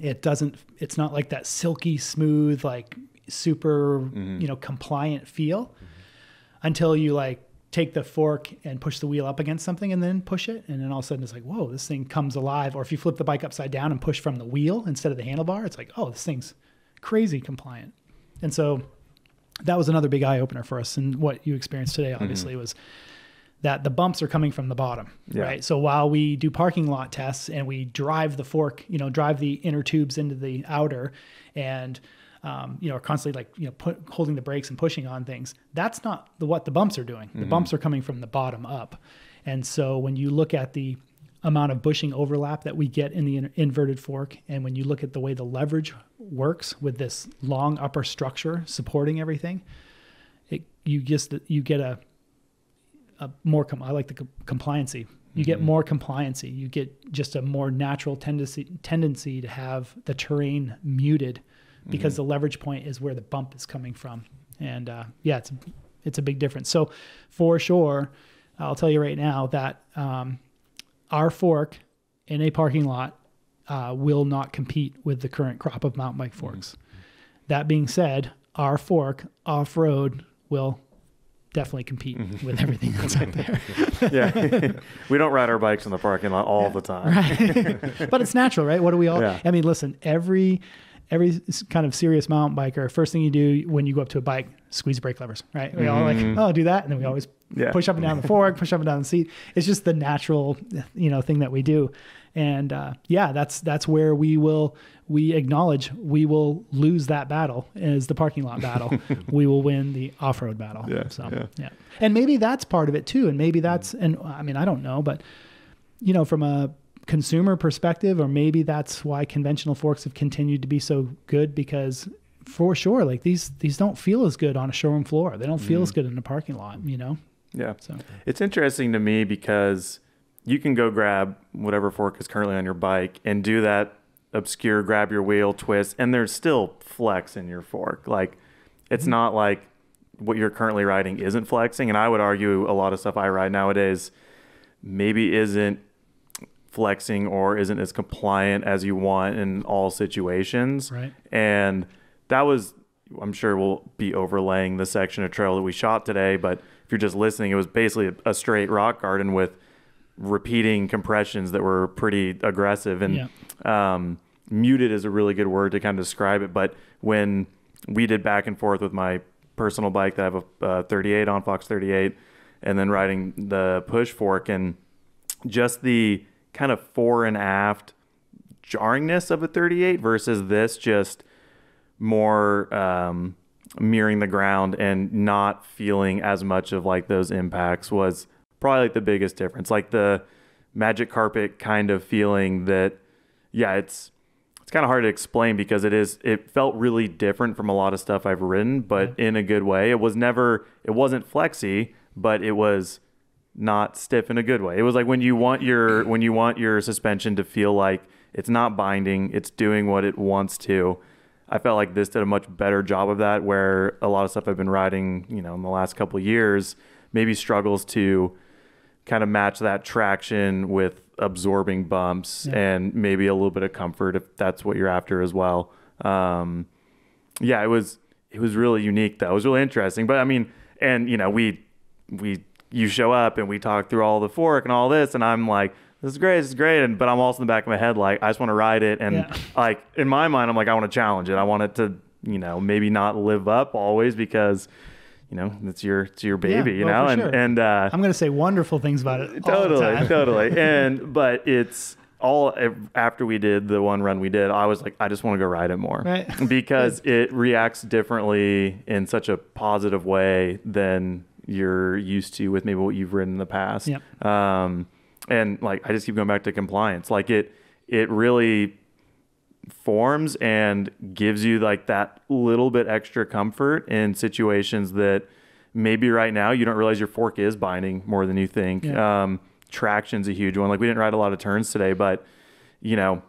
it doesn't. It's not like that silky smooth, like super mm-hmm. you know compliant feel. until you like take the fork and push the wheel up against something and then push it. And then all of a sudden it's like whoa this thing comes alive. Or if you flip the bike upside down and push from the wheel instead of the handlebar it's like oh this thing's crazy compliant. And so that was another big eye opener for us. And what you experienced today obviously mm-hmm. was that the bumps are coming from the bottom yeah. right? So while we do parking lot tests and we drive the fork you know drive the inner tubes into the outer and um, you know, are constantly like, you know, put, holding the brakes and pushing on things. That's not the, what the bumps are doing. The mm-hmm. bumps are coming from the bottom up. And so when you look at the amount of bushing overlap that we get in the in- inverted fork, and when you look at the way the leverage works with this long upper structure supporting everything, it, you just, you get a, a more, com- I like the co- compliancy. You mm-hmm. get more compliancy. You get just a more natural tendency tendency to have the terrain muted because mm-hmm. the leverage point is where the bump is coming from. And uh, yeah, it's it's a big difference. So for sure, I'll tell you right now that um, our fork in a parking lot uh, will not compete with the current crop of mountain bike forks. Mm-hmm. That being said, our fork off road will definitely compete mm-hmm. with everything that's out there. yeah. we don't ride our bikes in the parking lot all yeah. the time. Right. but it's natural, right? What do we all yeah. I mean, listen, every every kind of serious mountain biker, first thing you do when you go up to a bike, squeeze brake levers, right? We mm-hmm. all like, mm-hmm. oh, do that, and then we always yeah. push up and down the fork, push up and down the seat. It's just the natural, you know, thing that we do, and uh, yeah, that's that's where we will we acknowledge we will lose that battle as the parking lot battle. we will win the off road battle. Yeah, so yeah. yeah, and maybe that's part of it too, and maybe that's and I mean I don't know, but you know from a consumer perspective, or maybe that's why conventional forks have continued to be so good because for sure, like these these don't feel as good on a showroom floor. They don't feel mm. as good in a parking lot, you know? Yeah. So it's interesting to me because you can go grab whatever fork is currently on your bike and do that obscure grab your wheel twist and there's still flex in your fork. Like it's mm-hmm. not like what you're currently riding isn't flexing. And I would argue a lot of stuff I ride nowadays maybe isn't flexing or isn't as compliant as you want in all situations. Right. And that was, I'm sure we'll be overlaying the section of trail that we shot today, but if you're just listening, it was basically a, a straight rock garden with repeating compressions that were pretty aggressive and yeah. um, muted is a really good word to kind of describe it. But when we did back and forth with my personal bike that I have a uh, 38 on Fox 38 and then riding the push fork and just the kind of fore and aft jarringness of a 38 versus this just more um, mirroring the ground and not feeling as much of like those impacts was probably like the biggest difference. Like the magic carpet kind of feeling that, yeah, it's it's kind of hard to explain because it is it felt really different from a lot of stuff I've ridden, but yeah. in a good way. It was never it wasn't flexy, but it was not stiff in a good way. It was like when you want your when you want your suspension to feel like it's not binding, it's doing what it wants to. I felt like this did a much better job of that where a lot of stuff I've been riding, you know, in the last couple of years maybe struggles to kind of match that traction with absorbing bumps yeah. and maybe a little bit of comfort if that's what you're after as well. Um, yeah, it was it was really unique though. It was really interesting. But I mean, and you know, we we you show up and we talk through all the fork and all this, and I'm like, this is great, this is great, and but I'm also in the back of my head like, I just want to ride it, and yeah. like in my mind, I'm like, I want to challenge it. I want it to, you know, maybe not live up always because you know, it's your it's your baby, yeah, you know, and sure. and uh, I'm gonna say wonderful things about it. Totally, totally, and but it's all after we did the one run we did, I was like, I just want to go ride it more right. because it reacts differently in such a positive way than you're used to with maybe what you've ridden in the past. Yep. Um, and like I just keep going back to compliance. Like it, it really forms and gives you like that little bit extra comfort in situations that maybe right now you don't realize your fork is binding more than you think. Yeah. Um, traction's a huge one. Like we didn't ride a lot of turns today, but you know,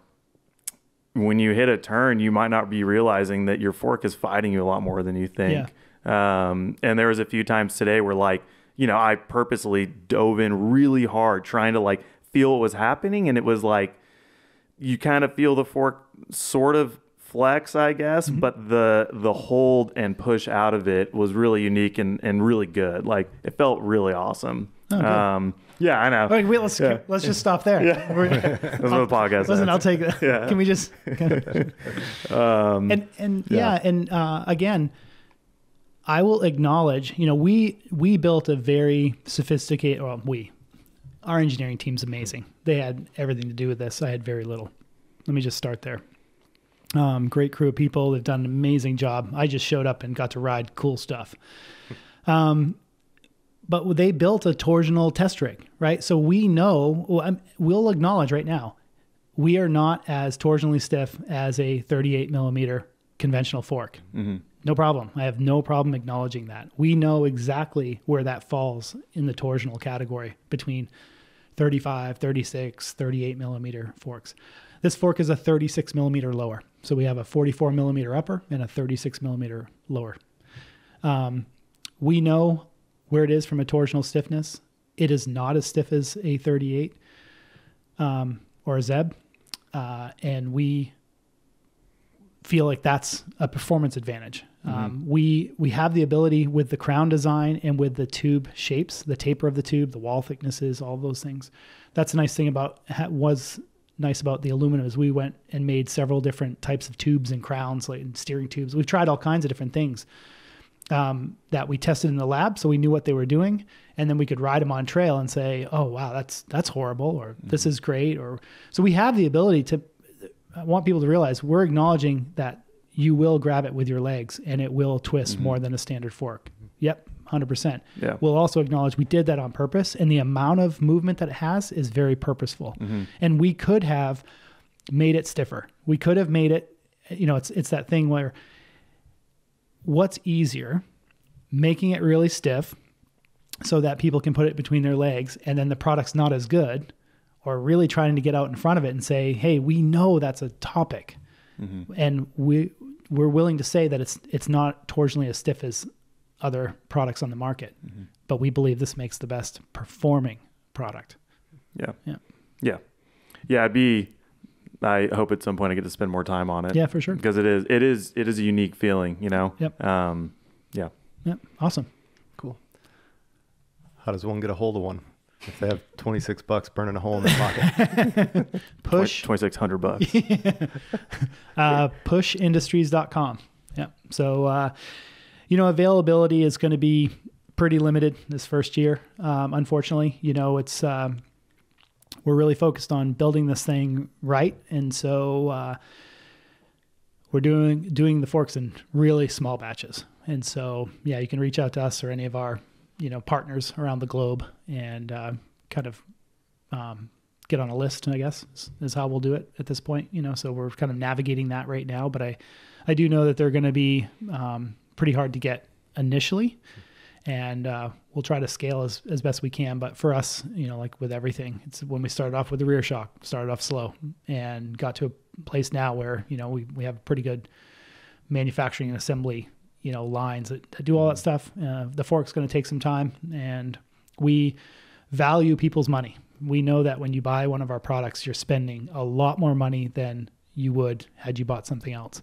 when you hit a turn, you might not be realizing that your fork is fighting you a lot more than you think. Yeah. Um, and there was a few times today where like, you know, I purposely dove in really hard trying to like feel what was happening. And it was like, you kind of feel the fork sort of flex, I guess, Mm-hmm. but the the hold and push out of it was really unique and, and really good. Like it felt really awesome. Oh, um, yeah, I know. Wait, wait, let's Yeah. let's just stop there. We're- That's what the podcast. listen, is. I'll take that. Yeah. Can we just? Um, and and yeah, Yeah. and uh, again, I will acknowledge. You know, we we built a very sophisticated. Well, we, our engineering team's amazing. They had everything to do with this. I had very little. Let me just start there. Um, great crew of people. They've done an amazing job. I just showed up and got to ride cool stuff. Um, but they built a torsional test rig, right? So we know. We'll acknowledge right now we are not as torsionally stiff as a 38 millimeter conventional fork. No problem. I have no problem acknowledging that. We know exactly where that falls in the torsional category between 35, 36, 38 millimeter forks. This fork is a 36 millimeter lower. So we have a 44 millimeter upper and a 36 millimeter lower. Um, we know where it is from a torsional stiffness. It is not as stiff as a 38 um, or a Zeb. Uh, and we feel like that's a performance advantage. Um, we we have the ability with the crown design and with the tube shapes, the taper of the tube, the wall thicknesses, all those things. That's a nice thing about was nice about the aluminum is we went and made several different types of tubes and crowns, like steering tubes. We've tried all kinds of different things um, that we tested in the lab, so we knew what they were doing, and then we could ride them on trail and say, "Oh wow, that's that's horrible," or "This is great," or so we have the ability to. I want people to realize we're acknowledging that you will grab it with your legs and it will twist mm-hmm. more than a standard fork. Mm-hmm. Yep, hundred percent. Yeah. We'll also acknowledge we did that on purpose, and the amount of movement that it has is very purposeful. Mm-hmm. And we could have made it stiffer. We could have made it. You know, it's it's that thing where what's easier, making it really stiff so that people can put it between their legs and then the product's not as good, or really trying to get out in front of it and say, hey, we know that's a topic. And we we're willing to say that it's it's not torsionally as stiff as other products on the market. But we believe this makes the best performing product. yeah. Yeah. Yeah. Yeah. I'd be. I hope at some point I get to spend more time on it. Yeah, for sure. Because it is. It is. It is a unique feeling. You know. Yep. Um. Yeah. Yeah. Awesome. Cool. How does one get a hold of one if they have 26 bucks burning a hole in their pocket? Push Twenty six hundred bucks. uh, pushindustries.com. Yeah. So, uh, you know, availability is going to be pretty limited this first year. Um, unfortunately, you know, it's, um, we're really focused on building this thing right. And so, uh, we're doing, doing the forks in really small batches. And so, yeah, you can reach out to us or any of our, you know, partners around the globe and, uh, kind of, um, get on a list, I guess, is, how we'll do it at this point. You know, so we're kind of navigating that right now. But I, I do know that they're going to be um, pretty hard to get initially, and uh, we'll try to scale as, as best we can. But for us, you know, like with everything, it's when we started off with the rear shock, started off slow, and got to a place now where you know we we have pretty good manufacturing and assembly, you know, lines that, do all that stuff. Uh, the fork's going to take some time, and we value people's money. We know that when you buy one of our products, you're spending a lot more money than you would had you bought something else.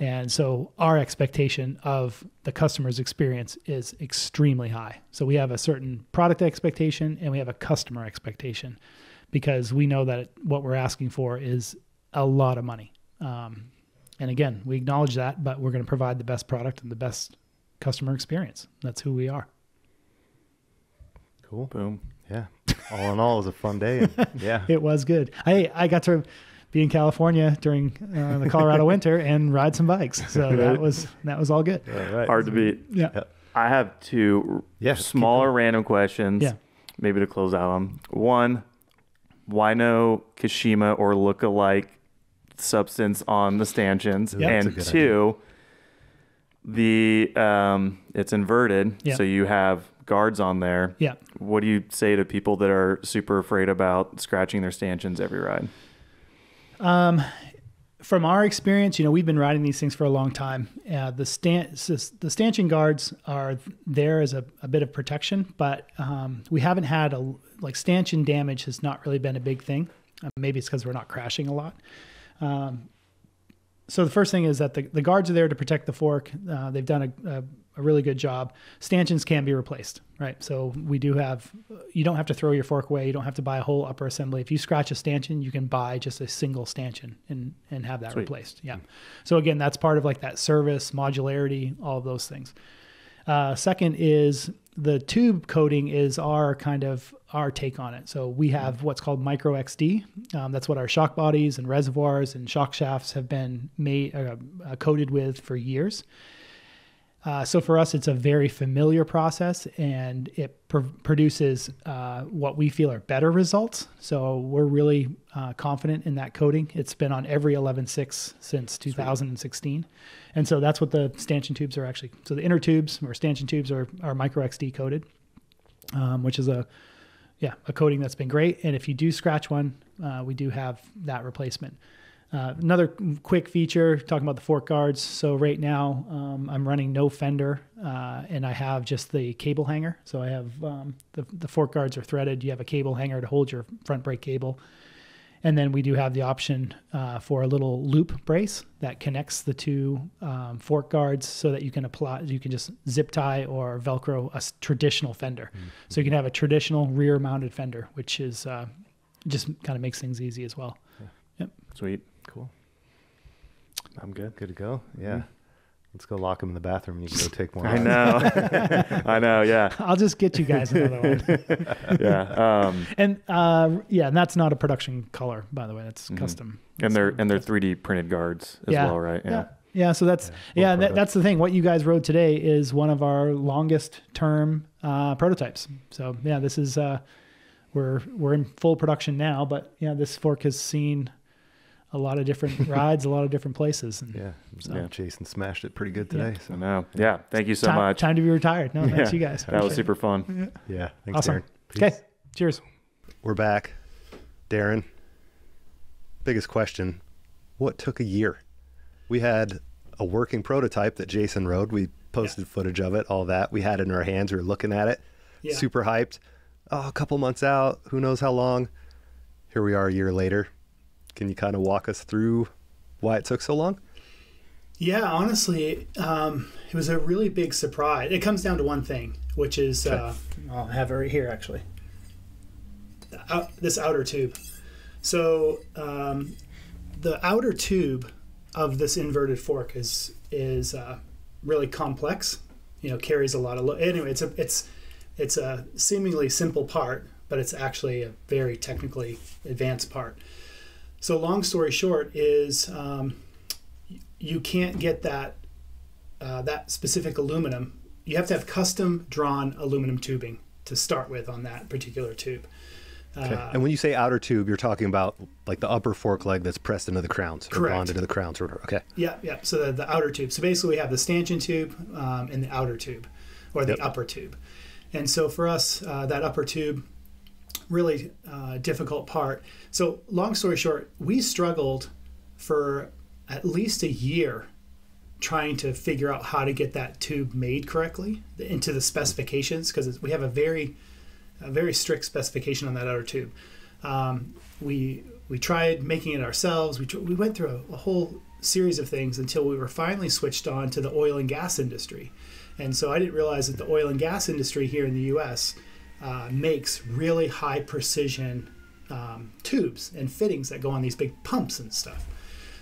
And so our expectation of the customer's experience is extremely high. So we have a certain product expectation and we have a customer expectation because we know that what we're asking for is a lot of money. Um, and again, we acknowledge that, but we're going to provide the best product and the best customer experience. That's who we are. Cool. Boom. Yeah. All in all, it was a fun day. And yeah. It was good. I I got to be in California during uh, the Colorado winter and ride some bikes. So that was that was all good. All right. Hard to beat. Yeah. Yeah. I have two Yeah, smaller random questions. Yeah. Maybe to close out on. One, why no Kashima or look-alike substance on the stanchions? A and two, the um, it's inverted, Yeah. so you have guards on there. Yeah. What do you say to people that are super afraid about scratching their stanchions every ride? Um, from our experience, you know, we've been riding these things for a long time. Uh, the stan- the stanchion guards are there as a, a bit of protection, but um, we haven't had a like stanchion damage has not really been a big thing. Uh, maybe it's because we're not crashing a lot. Um, so the first thing is that the, the guards are there to protect the fork. Uh, they've done a, a, a, really good job. Stanchions can be replaced, right? So we do have, you don't have to throw your fork away. You don't have to buy a whole upper assembly. If you scratch a stanchion, you can buy just a single stanchion and, and have that Sweet. replaced. Yeah. So again, that's part of like that service, modularity, all of those things. Uh, second is the tube coating is our kind of our take on it. So we have what's called micro XD. Um, that's what our shock bodies and reservoirs and shock shafts have been made uh, uh, coated with for years. Uh, so for us, it's a very familiar process, and it pr- produces uh, what we feel are better results. So we're really uh, confident in that coating. It's been on every 11.6 since 2016, Sweet. and so that's what the stanchion tubes are actually. So the inner tubes or stanchion tubes are are micro XD coated, um, which is a yeah a coating that's been great. And if you do scratch one, uh, we do have that replacement. Uh, another quick feature, talking about the fork guards. So right now, um, I'm running no fender, uh, and I have just the cable hanger. So I have um, the the fork guards are threaded. You have a cable hanger to hold your front brake cable, and then we do have the option uh, for a little loop brace that connects the two um, fork guards, so that you can apply. You can just zip tie or Velcro a traditional fender. Mm-hmm. So you can have a traditional rear mounted fender, which is uh, just kind of makes things easy as well. Yeah. Yep. Sweet. Cool. I'm good. Good to go. Yeah. Mm-hmm. Let's go lock him in the bathroom. You can go take more. I know. I know. Yeah. I'll just get you guys another one. yeah. Um, and uh, yeah, and that's not a production color, by the way. That's mm-hmm. custom. And they're and they're 3D printed guards as yeah. well, right? Yeah. yeah. Yeah, so that's yeah, yeah that, that's the thing. What you guys rode today is one of our longest term uh, prototypes. So yeah, this is uh, we're we're in full production now, but yeah, this fork has seen a lot of different rides, a lot of different places. And yeah, so. yeah, Jason smashed it pretty good today. Yeah. So now, yeah, thank you so time, much. Time to be retired. No, thanks you guys. That was super fun. Yeah, yeah thanks, awesome. Okay, cheers. We're back, Darren. Biggest question: What took a year? We had a working prototype that Jason rode. We posted yeah. footage of it, all that. We had it in our hands. We were looking at it, yeah. super hyped. Oh, a couple months out. Who knows how long? Here we are a year later can you kind of walk us through why it took so long? Yeah, honestly, um, it was a really big surprise. It comes down to one thing, which is okay. uh, I'll have it right here actually. Out, this outer tube. So um, the outer tube of this inverted fork is is uh, really complex. You know, carries a lot of lo- anyway. It's a it's it's a seemingly simple part, but it's actually a very technically advanced part. So long story short is um, you can't get that uh, that specific aluminum. You have to have custom drawn aluminum tubing to start with on that particular tube. Okay. Uh, and when you say outer tube, you're talking about like the upper fork leg that's pressed into the crowns or correct. bonded to the crowns or. Okay. Yeah, yeah. So the, the outer tube. So basically, we have the stanchion tube um, and the outer tube, or the yep. upper tube. And so for us, uh, that upper tube really uh, difficult part. So, long story short, we struggled for at least a year trying to figure out how to get that tube made correctly into the specifications because we have a very, a very strict specification on that outer tube. Um, we we tried making it ourselves. We tr- we went through a, a whole series of things until we were finally switched on to the oil and gas industry. And so I didn't realize that the oil and gas industry here in the U.S uh, makes really high precision um, tubes and fittings that go on these big pumps and stuff.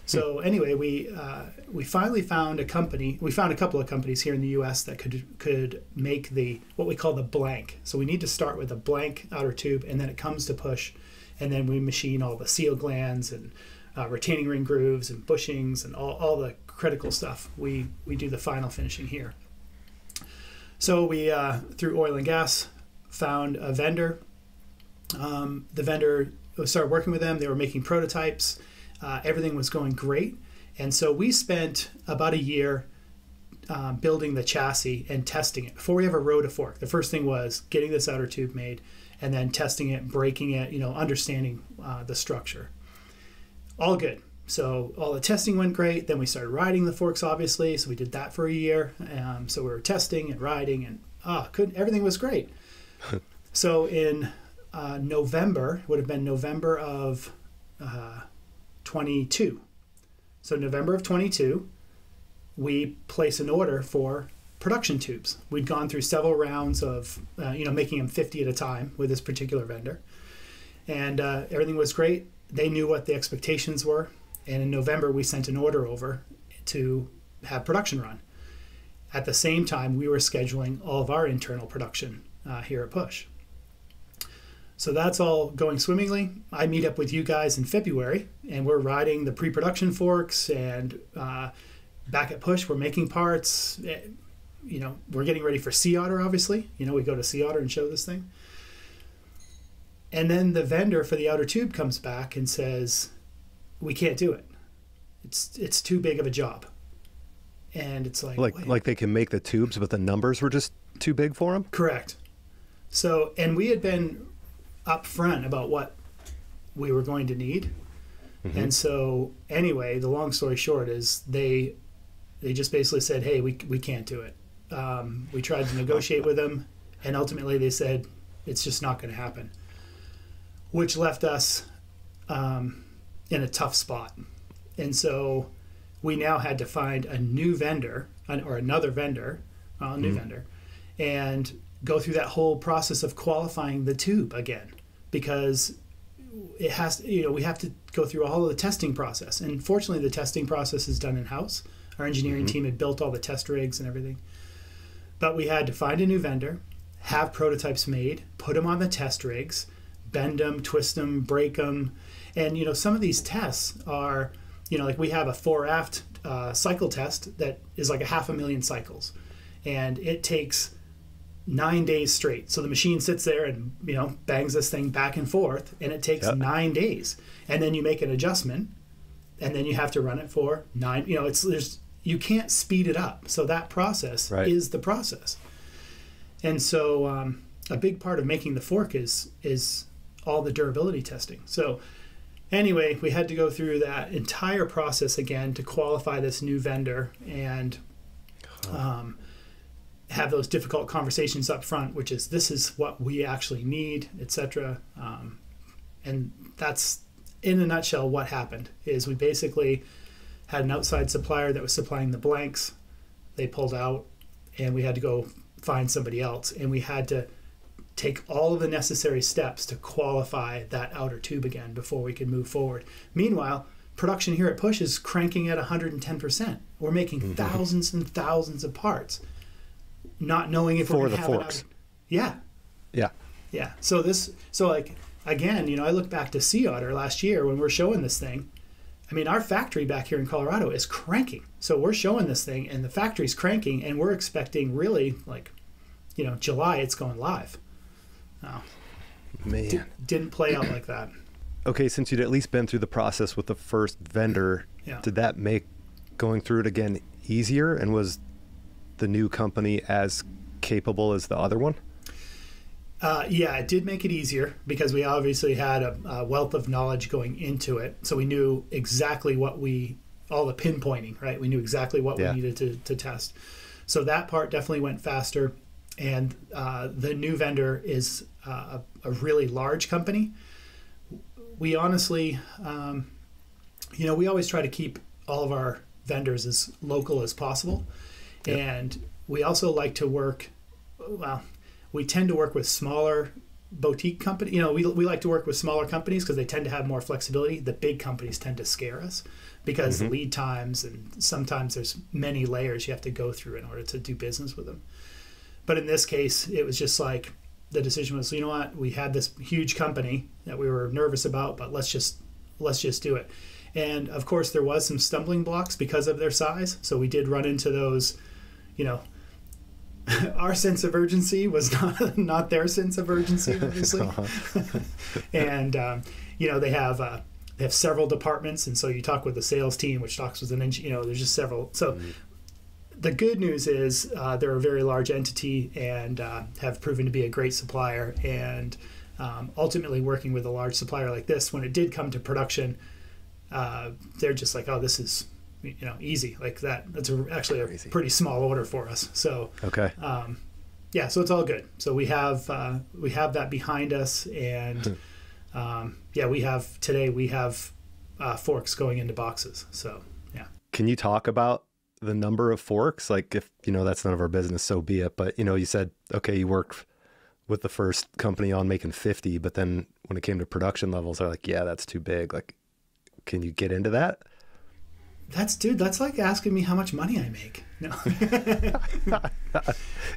So hmm. anyway, we uh, we finally found a company. We found a couple of companies here in the U.S. that could could make the what we call the blank. So we need to start with a blank outer tube, and then it comes to push, and then we machine all the seal glands and uh, retaining ring grooves and bushings and all, all the critical stuff. We we do the final finishing here. So we uh, through oil and gas found a vendor. Um, the vendor started working with them. They were making prototypes. Uh, everything was going great. And so we spent about a year uh, building the chassis and testing it before we ever rode a fork. The first thing was getting this outer tube made and then testing it, breaking it, you know, understanding uh, the structure. All good. So all the testing went great. Then we started riding the forks, obviously. So we did that for a year. Um, so we were testing and riding, and ah, couldn't everything was great. So in uh, November, would have been November of uh, 22, So November of 22, we place an order for production tubes. We'd gone through several rounds of, uh, you know, making them 50 at a time with this particular vendor, and uh, everything was great. They knew what the expectations were, and in November we sent an order over to have production run. At the same time, we were scheduling all of our internal production uh, here at Push. So that's all going swimmingly. I meet up with you guys in February, and we're riding the pre-production forks. And uh, back at Push, we're making parts. Eh, You know, we're getting ready for Sea Otter. Obviously, you know, we go to Sea Otter and show this thing. And then the vendor for the outer tube comes back and says, "We can't do it. It's it's too big of a job." And it's like, Like wait. like they can make the tubes, but the numbers were just too big for them. Correct. So, and we had been upfront about what we were going to need, and so anyway, the long story short is they they just basically said, "Hey, we we can't do it." Um, we tried to negotiate with them, and ultimately they said it's just not going to happen, which left us um, in a tough spot, and so we now had to find a new vendor an- or another vendor, well, a new vendor, and go through that whole process of qualifying the tube again because it has you know we have to go through all of the testing process. And fortunately the testing process is done in house our engineering team had built all the test rigs and everything. But we had to find a new vendor have prototypes made put them on the test rigs bend them twist them break them and you know some of these tests are you know like we have a four aft uh, cycle test that is like a half a million cycles. And it takes nine days straight. So the machine sits there and you know bangs this thing back and forth, and it takes nine days. And then you make an adjustment, and then you have to run it for nine. You know, it's there's you can't speed it up. So that process Right. is the process. And so um, a big part of making the fork is is all the durability testing. So anyway, we had to go through that entire process again to qualify this new vendor and um, have those difficult conversations up front, which is this is what we actually need, etc. Um, and that's in a nutshell what happened is we basically had an outside supplier that was supplying the blanks. They pulled out, and we had to go find somebody else, and we had to take all of the necessary steps to qualify that outer tube again before we could move forward. Meanwhile, production here at Push is cranking at 110%. We're making thousands and thousands of parts, not knowing if For we're the have it forks. out- Yeah, Yeah. yeah. So this, so like again, you know, I look back to Sea Otter last year when we're showing this thing. I mean, our factory back here in Colorado is cranking. So we're showing this thing, and the factory's cranking, and we're expecting really like, you know, July it's going live. Oh, man. Di- didn't play out like that. Okay, since you'd at least been through the process with the first vendor, Yeah. did that make going through it again easier? And was the new company as capable as the other one? Uh, yeah, it did make it easier because we obviously had a, a wealth of knowledge going into it. So we knew exactly what we, all the pinpointing, right? We knew exactly what Yeah. we needed to, to test. So that part definitely went faster. And uh, the new vendor is uh, a, a really large company. We honestly, um, you know, we always try to keep all of our vendors as local as possible. Yep. And we also like to work, well, we tend to work with smaller boutique company. You know, we, we like to work with smaller companies because they tend to have more flexibility. The big companies tend to scare us because Mhm. lead times and sometimes there's many layers you have to go through in order to do business with them. But in this case, it was just like the decision was, you know what, we had this huge company that we were nervous about, but let's just let's just do it. And of course, there was some stumbling blocks because of their size. So we did run into those, you know, our sense of urgency was not not their sense of urgency, obviously. and um, you know, they have uh, they have several departments, and so you talk with the sales team, which talks with an engineer. You know, there's just several. So the good news is uh, they're a very large entity and uh, have proven to be a great supplier. And um, ultimately, working with a large supplier like this, when it did come to production, uh, they're just like, oh, this is you know easy like that. That's a, actually a Crazy. pretty small order for us. So Okay. um, yeah, so it's all good. So we have uh, we have that behind us, and um, yeah, we have today we have uh, forks going into boxes. So yeah, can you talk about the number of forks? Like, if you know that's none of our business, so be it. But you know, you said okay, you worked with the first company on making 50, but then when it came to production levels, they're like, yeah, that's too big. Like, can you get into that? That's dude. That's like asking me how much money I make. No.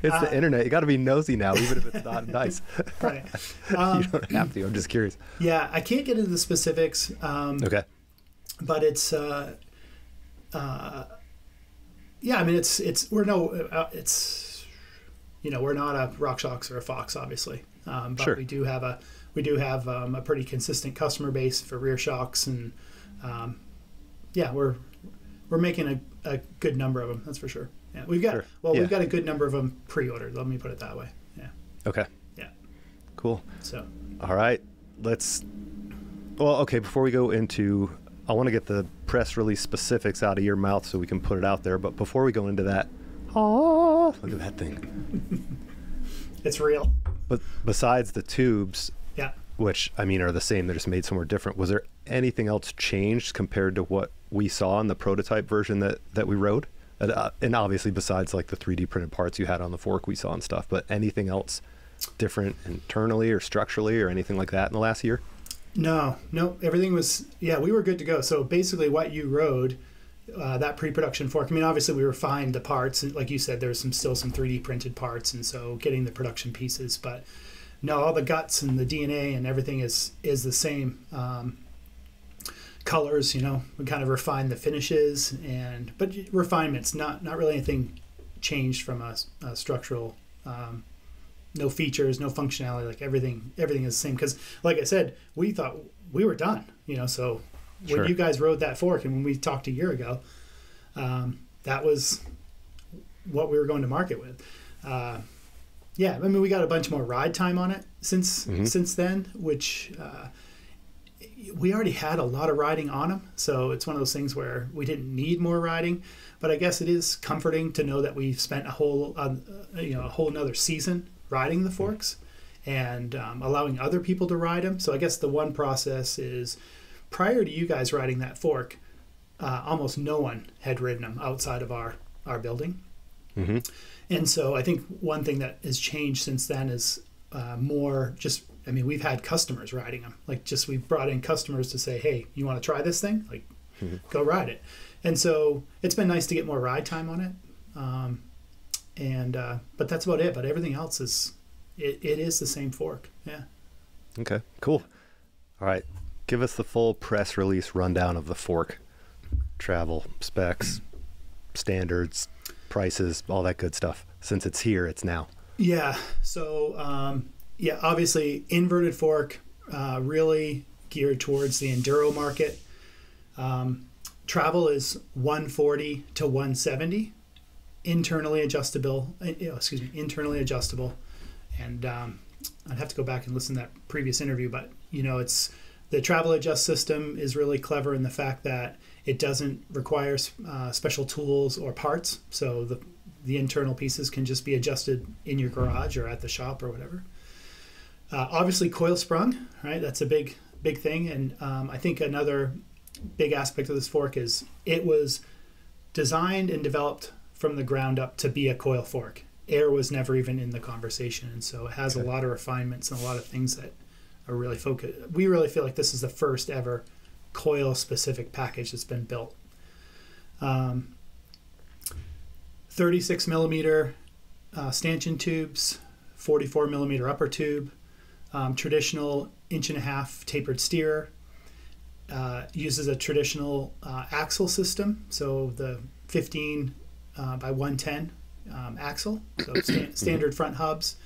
it's the internet. You got to be nosy now, even if it's not nice. right. you Um, don't have to. I'm just curious. yeah, I can't get into the specifics. Um, Okay. but it's uh, uh, yeah. I mean, it's it's we're no uh, it's you know we're not a RockShox or a Fox, obviously, um, but Sure. we do have a we do have um, a pretty consistent customer base for rear shocks, and um, yeah, we're we're making a, a good number of them. That's for sure. Yeah, we've got Sure. well, Yeah. we've got a good number of them pre-ordered. Let me put it that way. Yeah. Okay. Yeah. Cool. So All right. Let's. Well, okay. Before we go into, I want to get the press release specifics out of your mouth so we can put it out there. But before we go into that, oh, look at that thing. it's real. But besides the tubes, Yeah. which I mean are the same, they're just made somewhere different. Was there anything else changed compared to what we saw in the prototype version that that we rode? And, uh, and obviously, besides like the 3D printed parts you had on the fork we saw and stuff, but anything else different internally or structurally or anything like that in the last year? No, no, everything was yeah, we were good to go. So basically, what you rode, uh, that pre-production fork. I mean, obviously, we refined the parts, and like you said, there's some still some 3D printed parts, and so getting the production pieces. But no, all the guts and the DNA and everything is is the same. Um, colors, you know, we kind of refined the finishes, and but refinements, not not really anything changed from a, a structural. Um, no features, no functionality. Like everything, everything is the same. Because, like I said, we thought we were done. You know, so when you guys rode that fork, and when we talked a year ago, um, that was what we were going to market with. Uh, yeah, I mean, we got a bunch more ride time on it since Mhm. since then, which uh, we already had a lot of riding on them. So it's one of those things where we didn't need more riding. But I guess it is comforting to know that we've spent a whole, uh, you know, a whole another season riding the forks and um, allowing other people to ride them. So I guess the one process is prior to you guys riding that fork, uh, almost no one had ridden them outside of our our building. Mm-hmm. And so I think one thing that has changed since then is uh, more just, I mean, we've had customers riding them. Like, just we've brought in customers to say, hey, you want to try this thing? Like, Mhm. go ride it. And so it's been nice to get more ride time on it. Um, and, uh, but that's about it. But everything else is, it, it is the same fork. Yeah. Okay, cool. All right, give us the full press release rundown of the fork, travel specs, standards, prices, all that good stuff. Since it's here, it's now. Yeah. So, um, yeah, obviously, inverted fork uh, really geared towards the enduro market. Um, travel is 140 to 170, internally adjustable. you know, excuse me, internally adjustable. And um, I'd have to go back and listen to that previous interview, but you know, it's the travel adjust system is really clever in the fact that it doesn't require uh, special tools or parts. So the the internal pieces can just be adjusted in your garage or at the shop or whatever. Uh, obviously, coil sprung, right? That's a big, big thing. And um, I think another big aspect of this fork is it was designed and developed from the ground up to be a coil fork. Air was never even in the conversation. And so it has a lot of refinements and a lot of things that are really focused. We really feel like this is the first ever coil specific package that's been built. Um, 36 millimeter uh, stanchion tubes, 44 millimeter upper tube, um, traditional inch and a half tapered steer. Uh, uses a traditional uh, axle system, so the 15 uh, by 110 um, axle, so sta- standard front hubs.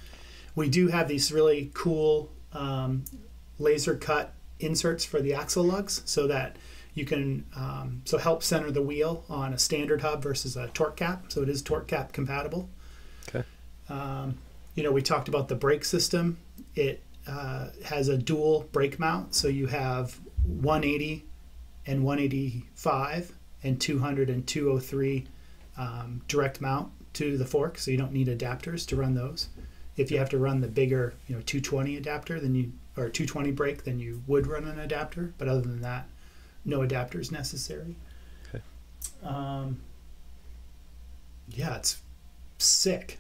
We do have these really cool um, laser cut inserts for the axle lugs, so that you can um, so help center the wheel on a standard hub versus a torque cap. So it is torque cap compatible. Okay. Um, you know, we talked about the brake system. It uh, has a dual brake mount, so you have 180 and 185 and 200 and 203 um, direct mount to the fork, so you don't need adapters to run those. If you have to run the bigger, you know, 220 adapter, then you or 220 brake, then you would run an adapter. But other than that, no adapters necessary. Okay. Um, yeah, it's sick.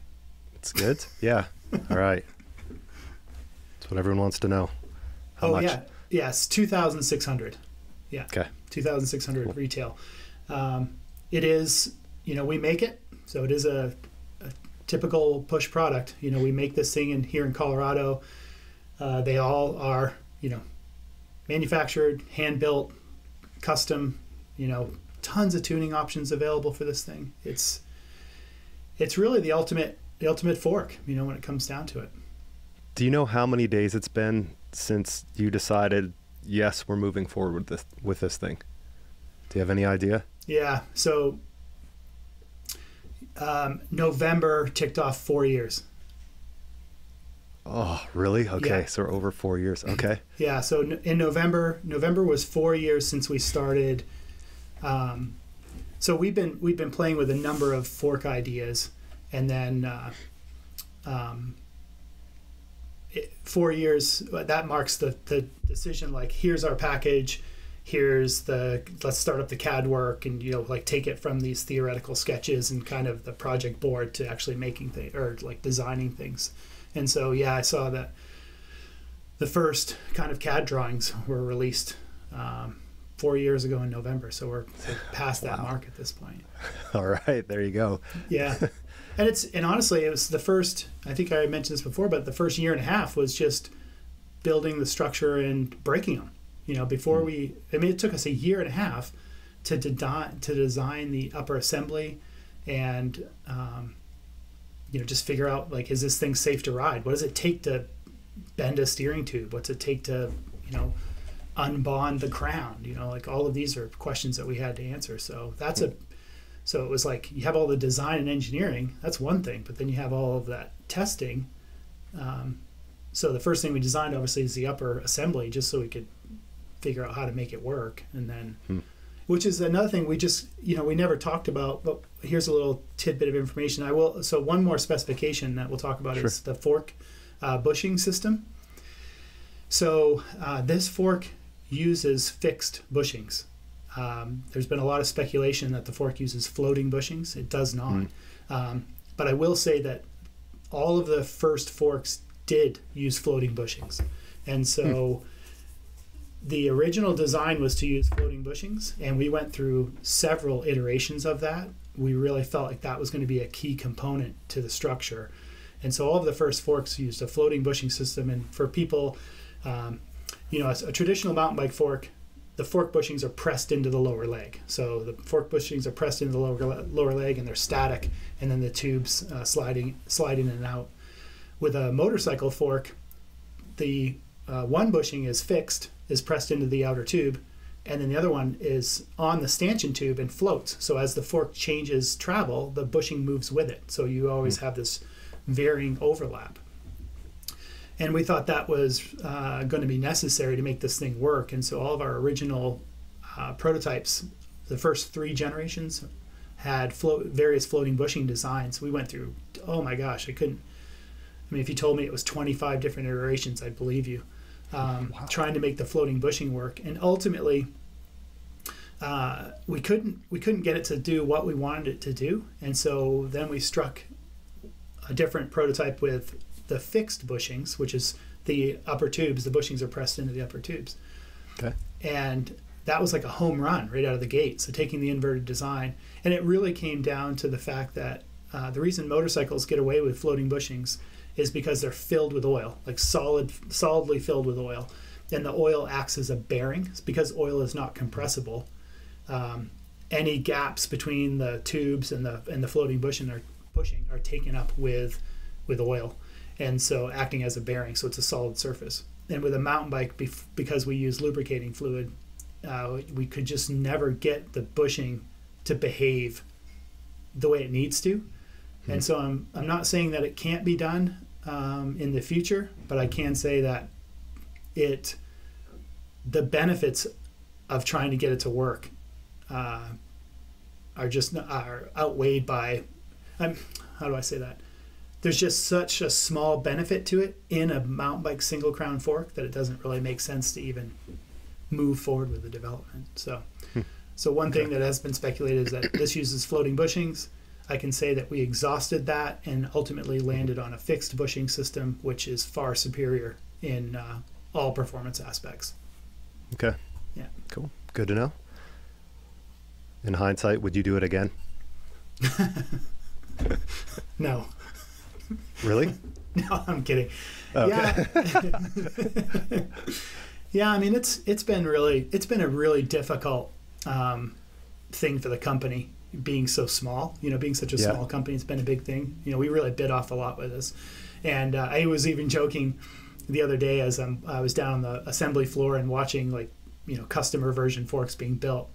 It's good. yeah. All right. That's what everyone wants to know. How oh much? yeah, yes, two thousand six hundred. Yeah, Okay. two thousand six hundred Cool. retail. Um, it is, you know, we make it, so it is a, a typical push product. You know, we make this thing in here in Colorado. Uh, they all are, you know, manufactured, hand built, custom. You know, tons of tuning options available for this thing. It's it's really the ultimate the ultimate fork. You know, when it comes down to it. Do you know how many days it's been since you decided, yes, we're moving forward with this with this thing? Do you have any idea? Yeah. So um, November ticked off four years. Oh, really? Okay, Yeah. so we're over four years. Okay. Yeah. So in November, November was four years since we started. Um, so we've been we've been playing with a number of fork ideas, and then uh, um, four years uh, that marks the the decision. Like here's our package. Here's the let's start up the CAD work and you know like take it from these theoretical sketches and kind of the project board to actually making things or like designing things. And so yeah, I saw that the first kind of CAD drawings were released um, four years ago in November. So we're, we're past that Wow. mark at this point. All right, there you go. Yeah. and it's and honestly, it was the first. I think I mentioned this before, but the first year and a half was just building the structure and breaking them. You know, before we. I mean, it took us a year and a half to design to design the upper assembly, and um, you know, just figure out like, is this thing safe to ride? What does it take to bend a steering tube? What's it take to, you know, unbond the crown? You know, like all of these are questions that we had to answer. So that's a so it was like you have all the design and engineering, that's one thing, but then you have all of that testing. Um, so the first thing we designed obviously is the upper assembly, just so we could figure out how to make it work, and then, Hmm. which is another thing we just you know we never talked about. But here's a little tidbit of information. I will so one more specification that we'll talk about is the fork uh, bushing system. So uh, this fork uses fixed bushings. Um, there's been a lot of speculation that the fork uses floating bushings. It does not. Mm. Um, but I will say that all of the first forks did use floating bushings. And so the original design was to use floating bushings, and we went through several iterations of that. We really felt like that was going to be a key component to the structure. And so all of the first forks used a floating bushing system. And for people, um, you know, a, a traditional mountain bike fork, the fork bushings are pressed into the lower leg. So the fork bushings are pressed into the lower lower leg, and they're static, and then the tubes uh, sliding slide in and out. With a motorcycle fork, the uh, one bushing is fixed, is pressed into the outer tube, and then the other one is on the stanchion tube and floats. So as the fork changes travel, the bushing moves with it. So you always have this varying overlap. And we thought that was uh, going to be necessary to make this thing work. And so all of our original uh, prototypes, the first three generations, had float, various floating bushing designs. We went through, oh my gosh, I couldn't. I mean, if you told me it was 25 different iterations, I'd believe you. Um, Wow. Trying to make the floating bushing work, and ultimately, uh, we couldn't we couldn't get it to do what we wanted it to do, and so then we struck a different prototype with the fixed bushings, which is the upper tubes. The bushings are pressed into the upper tubes, Okay. and that was like a home run right out of the gate. So taking the inverted design, and it really came down to the fact that uh, the reason motorcycles get away with floating bushings is because they're filled with oil, like solid, solidly filled with oil, and the oil acts as a bearing. It's because oil is not compressible. Um, any gaps between the tubes and the and the floating bushing are bushing are taken up with with oil, and so acting as a bearing. So it's a solid surface. And with a mountain bike, bef- because we use lubricating fluid, uh, we could just never get the bushing to behave the way it needs to. And so I'm, I'm not saying that it can't be done um, in the future, but I can say that it the benefits of trying to get it to work uh, are just are outweighed by um, how do I say that? There's just such a small benefit to it in a mountain bike single crown fork that it doesn't really make sense to even move forward with the development. So, So one thing that has been speculated is that this uses floating bushings. I can say that we exhausted that and ultimately landed on a fixed bushing system, which is far superior in uh, all performance aspects. Okay. Yeah. Cool. Good to know. In hindsight, would you do it again? No, Really? no, I'm kidding. Okay. Yeah. yeah, I mean it's it's been really it's been a really difficult um, thing for the company being so small. You know, being such a Yeah. small company, it's been a big thing. You know, we really bit off a lot with this, and uh, I was even joking the other day as I'm, I was down on the assembly floor and watching like you know customer version forks being built,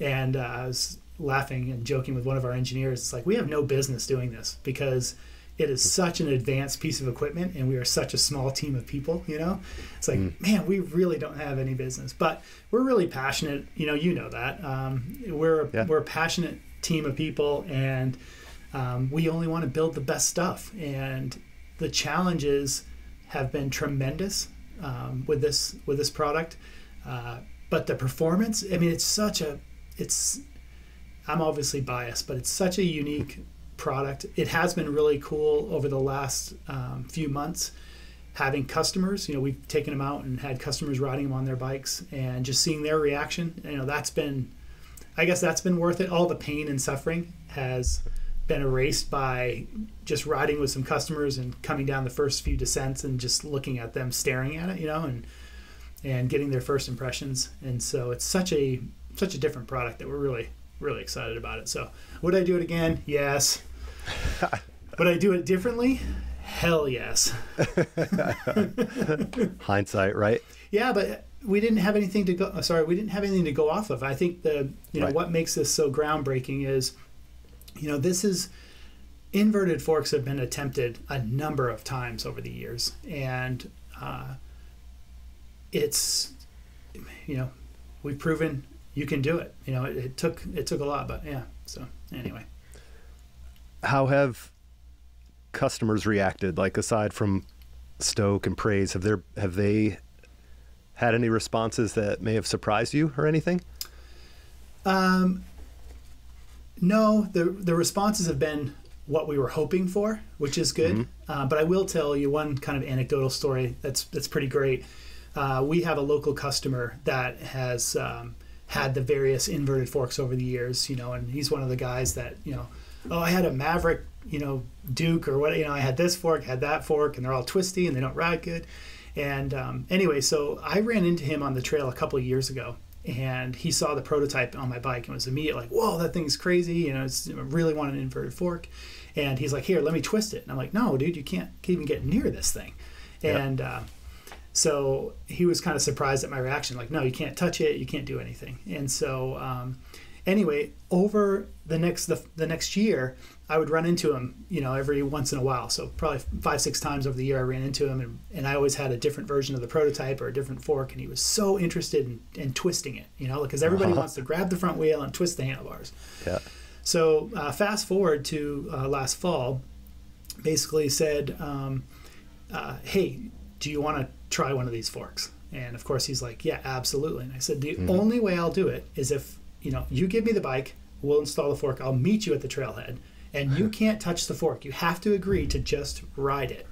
and uh, I was laughing and joking with one of our engineers. It's like we have no business doing this because it is such an advanced piece of equipment and we are such a small team of people you know? It's like Mm. man we really don't have any business. But we're really passionate you know you know that. Um, we're Yeah. we're a passionate team of people and um, we only want to build the best stuff. And the challenges have been tremendous um, with this with this product. Uh, but the performance i mean it's such a it's i'm obviously biased but it's such a unique product. It has been really cool over the last um, few months having customers. You know we've taken them out and had customers riding them on their bikes and just seeing their reaction. You know that's been i guess that's been worth it. All the pain and suffering has been erased by just riding with some customers and coming down the first few descents and just looking at them staring at it you know and and getting their first impressions. And so it's such a such a different product that we're really really excited about it. So would i do it again? Yes would i do it differently? Hell yes. Hindsight, right? yeah but we didn't have anything to go uh, sorry we didn't have anything to go off of. I think the you know Right. what makes this so groundbreaking is you know this is inverted forks have been attempted a number of times over the years. And uh, it's you know we've proven you can do it. You know it, it took it took a lot but yeah so anyway How have customers reacted? Like aside from stoke and praise, have there have they had any responses that may have surprised you or anything? Um, no, the the responses have been what we were hoping for, which is good. Uh, but I will tell you one kind of anecdotal story that's that's pretty great. Uh, we have a local customer that has um, had the various inverted forks over the years, you know, and he's one of the guys that you know, oh, I had a Maverick, you know, Duke or what, you know, I had this fork, had that fork, and they're all twisty and they don't ride good. And um, anyway, so I ran into him on the trail a couple of years ago, and he saw the prototype on my bike and was immediate like, "Whoa, that thing's crazy!" You know, it's, I really want an inverted fork. And he's like, "Here, let me twist it." And I'm like, "No, dude, you can't, can't even get near this thing." Yeah. And uh, so he was kind of surprised at my reaction, like, "No, you can't touch it, you can't do anything." And so, um, anyway, over the next the, the next year, I would run into him, you know, every once in a while. So probably five, six times over the year, I ran into him, and, and I always had a different version of the prototype or a different fork, and he was so interested in, in twisting it, you know, because everybody Uh-huh. wants to grab the front wheel and twist the handlebars. Yeah. So uh, fast forward to uh, last fall, basically said, um, uh, "Hey, do you want to try one of these forks?" And of course, he's like, "Yeah, absolutely." And I said, "The only way I'll do it is if you know you give me the bike, we'll install the fork. I'll meet you at the trailhead, and you can't touch the fork. You have to agree to just ride it."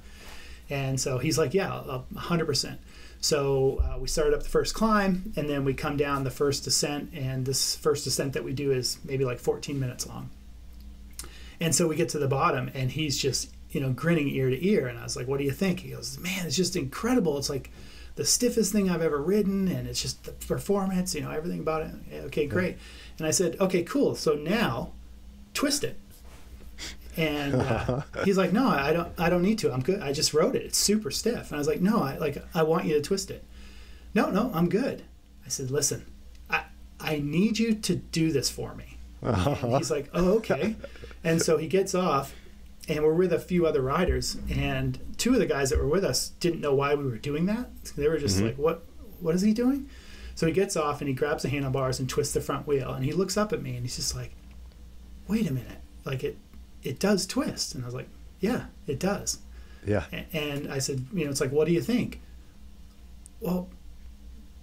And so he's like, "Yeah, hundred percent." So uh, we started up the first climb, and then we come down the first descent. And this first descent that we do is maybe like 14 minutes long. And so we get to the bottom, and he's just you know grinning ear to ear. And I was like, "What do you think?" He goes, "Man, it's just incredible. It's like the stiffest thing I've ever ridden, and it's just the performance. You know, everything about it. Okay, great." And I said, "Okay, cool. So now, twist it." And uh, he's like, "No, I don't. I don't need to. I'm good. I just rode it. It's super stiff." And I was like, "No, I like. I want you to twist it." No, no, I'm good. I said, "Listen, I I need you to do this for me." And he's like, "Oh, okay." And so he gets off, and we're with a few other riders, and two of the guys that were with us didn't know why we were doing that. They were just mm-hmm. like, "What? What is he doing?" So he gets off and he grabs the handlebars and twists the front wheel, and he looks up at me and he's just like, "Wait a minute! Like it, it does twist." And I was like, "Yeah, it does." Yeah. And I said, "You know, it's like, what do you think?" Well,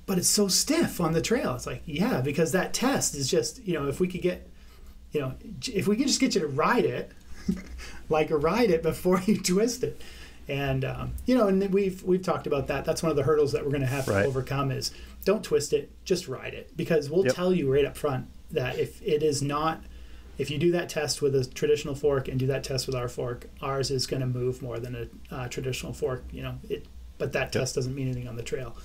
but it's so stiff on the trail. It's like, yeah, because that test is just, you know, if we could get, you know, if we could just get you to ride it, like ride it before you twist it. And um, you know, and we've we've talked about that. That's one of the hurdles that we're going to have to Right. overcome is don't twist it, just ride it because we'll Yep. tell you right up front that if it is not if you do that test with a traditional fork and do that test with our fork, ours is going to move more than a uh, traditional fork. You know, it, but that test doesn't mean anything on the trail.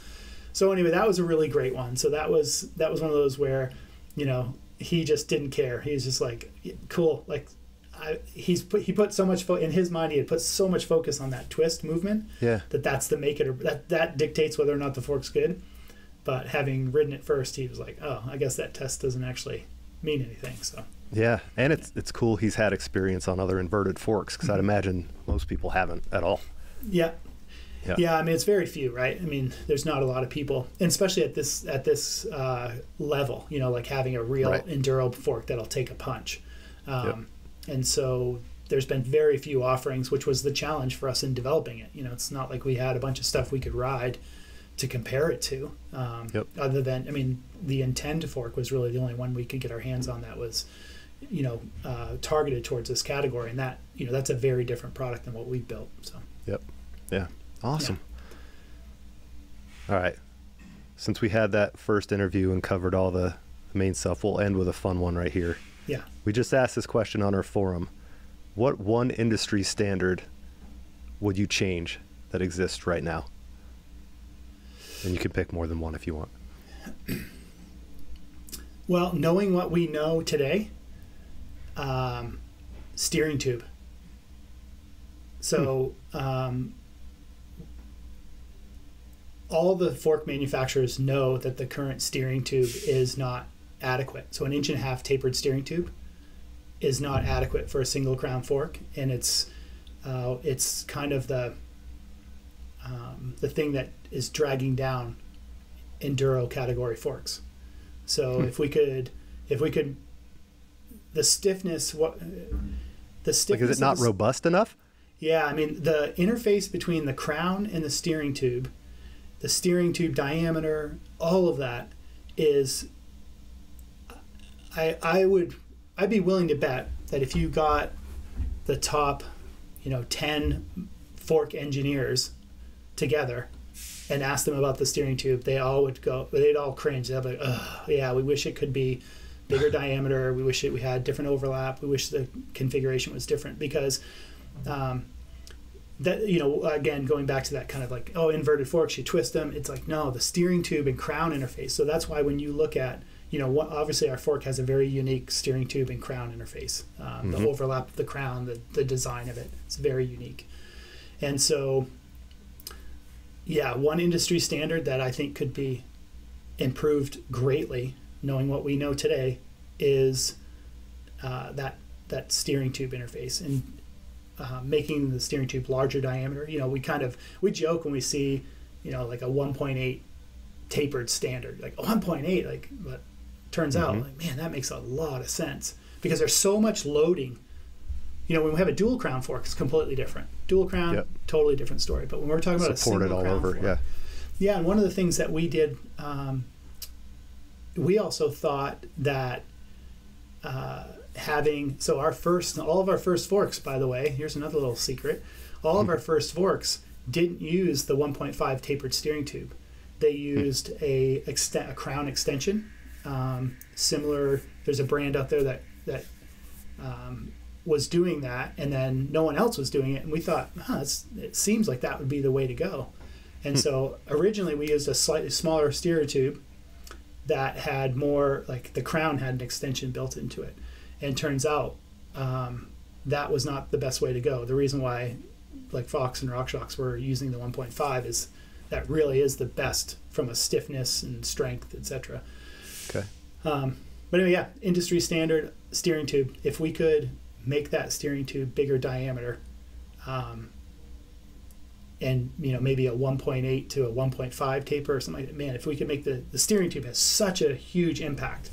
So anyway, that was a really great one. So that was that was one of those where, you know, he just didn't care. He was just like, cool, like. I, he's put, he put so much fo- in his mind. He had put so much focus on that twist movement Yeah. that that's the make it or that that dictates whether or not the fork's good. But having ridden it first, he was like, "Oh, I guess that test doesn't actually mean anything." So Yeah, and it's it's cool. He's had experience on other inverted forks because I'd imagine most people haven't at all. yeah, Yeah. yeah. I mean, it's very few, right? I mean, there's not a lot of people, and especially at this at this uh, level, you know, like having a real Right. enduro fork that'll take a punch. Um, And so there's been very few offerings, which was the challenge for us in developing it. You know, it's not like we had a bunch of stuff we could ride to compare it to. Um, Yep. Other than, I mean, the Intend fork was really the only one we could get our hands on that was, you know, uh, targeted towards this category, and that you know that's a very different product than what we built. So Yep. Yeah. Awesome. All right. Since we had that first interview and covered all the main stuff, we'll end with a fun one right here. Yeah, We just asked this question on our forum. What one industry standard would you change that exists right now? And you can pick more than one if you want. Well, knowing what we know today, um, steering tube. So, um, all the fork manufacturers know that the current steering tube is not adequate. So, an inch and a half tapered steering tube is not adequate for a single crown fork, and it's uh, it's kind of the um, the thing that is dragging down enduro category forks. So if we could, if we could, the stiffness, what the Like, stiffness. is it not the, robust enough? Yeah, I mean the interface between the crown and the steering tube, the steering tube diameter, all of that is. I I would I'd be willing to bet that if you got the top, you know, ten fork engineers together and asked them about the steering tube, they all would go, they'd all cringe. They'd be like, yeah, we wish it could be bigger diameter. We wish it, we had different overlap. We wish the configuration was different because, um, that, you know, again, going back to that kind of like, oh, inverted forks, you twist them. It's like, no, the steering tube and crown interface. So that's why when you look at, you know, what, obviously our fork has a very unique steering tube and crown interface. Um, The overlap of the crown, the, the design of it, it's very unique. And so, yeah, one industry standard that I think could be improved greatly, knowing what we know today, is uh, that that steering tube interface and uh, making the steering tube larger diameter. You know, we kind of we joke when we see, you know, like a 1.8 tapered standard, like 1.8, like, but turns out, Mhm. like, man, that makes a lot of sense because there's so much loading. You know, when we have a dual crown fork, it's completely different. Dual crown, Yep. totally different story. But when we're talking about a Supported single all crown over. fork, Yeah. yeah, and one of the things that we did, um, we also thought that uh, having so our first, all of our first forks, by the way, here's another little secret. All of our first forks didn't use the 1.5 tapered steering tube. They used a, exten- a crown extension. Um, similar, there's a brand out there that that um, was doing that, and then no one else was doing it, and we thought, huh, it seems like that would be the way to go. And so originally we used a slightly smaller steer tube that had more like the crown had an extension built into it. And turns out um, that was not the best way to go. The reason why like Fox and RockShox were using the 1.5 is that really is the best from a stiffness and strength, etc. Okay. Um, but anyway, yeah, industry standard steering tube. If we could make that steering tube bigger diameter, um, and you know maybe a 1.8 to a 1.5 taper or something like that, man, if we could make the the steering tube has such a huge impact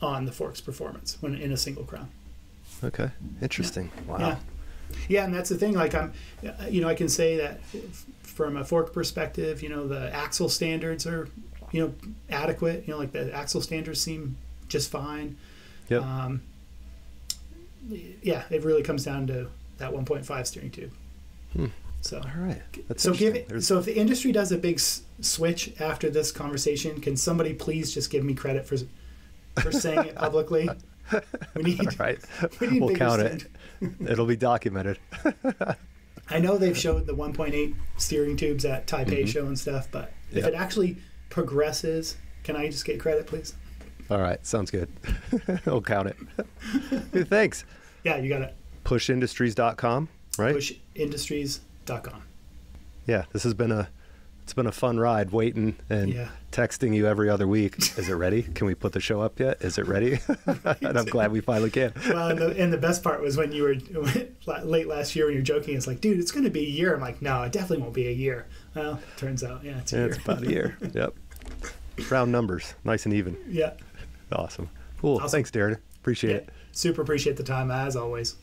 on the fork's performance when in a single crown. Okay. Interesting. Wow. Yeah. Yeah, and that's the thing. Like I'm, you know, I can say that from a fork perspective, you know, the axle standards are you know, adequate. You know, like the axle standards seem just fine. Yep. Um, yeah, it really comes down to that 1.5 steering tube. Hmm. So, All right. That's so give it. There's- So if the industry does a big s- switch after this conversation, can somebody please just give me credit for for saying it publicly? We need. All right. We need We'll count it. stand- It'll be documented. I know they've showed the 1.8 steering tubes at Taipei Mhm. show and stuff, but if Yep. it actually progresses, can I just get credit, please? All right. Sounds good. we'll count it. Thanks. Yeah, you got it. Pushindustries.com, right? Pushindustries.com. Yeah, this has been a it's been a fun ride waiting and Yeah. texting you every other week. Is it ready? Can we put the show up yet? Is it ready? and I'm glad we finally can. Well, and the, and the best part was when you were late last year when you're joking. It's like, dude, it's going to be a year. I'm like, no, it definitely won't be a year. Well, turns out, yeah, it's a Yeah, year. it's about a year. Yep. Round numbers, nice and even. yeah. Awesome. Cool. Awesome. Thanks, Darren. Appreciate yeah. it. Super appreciate the time as always.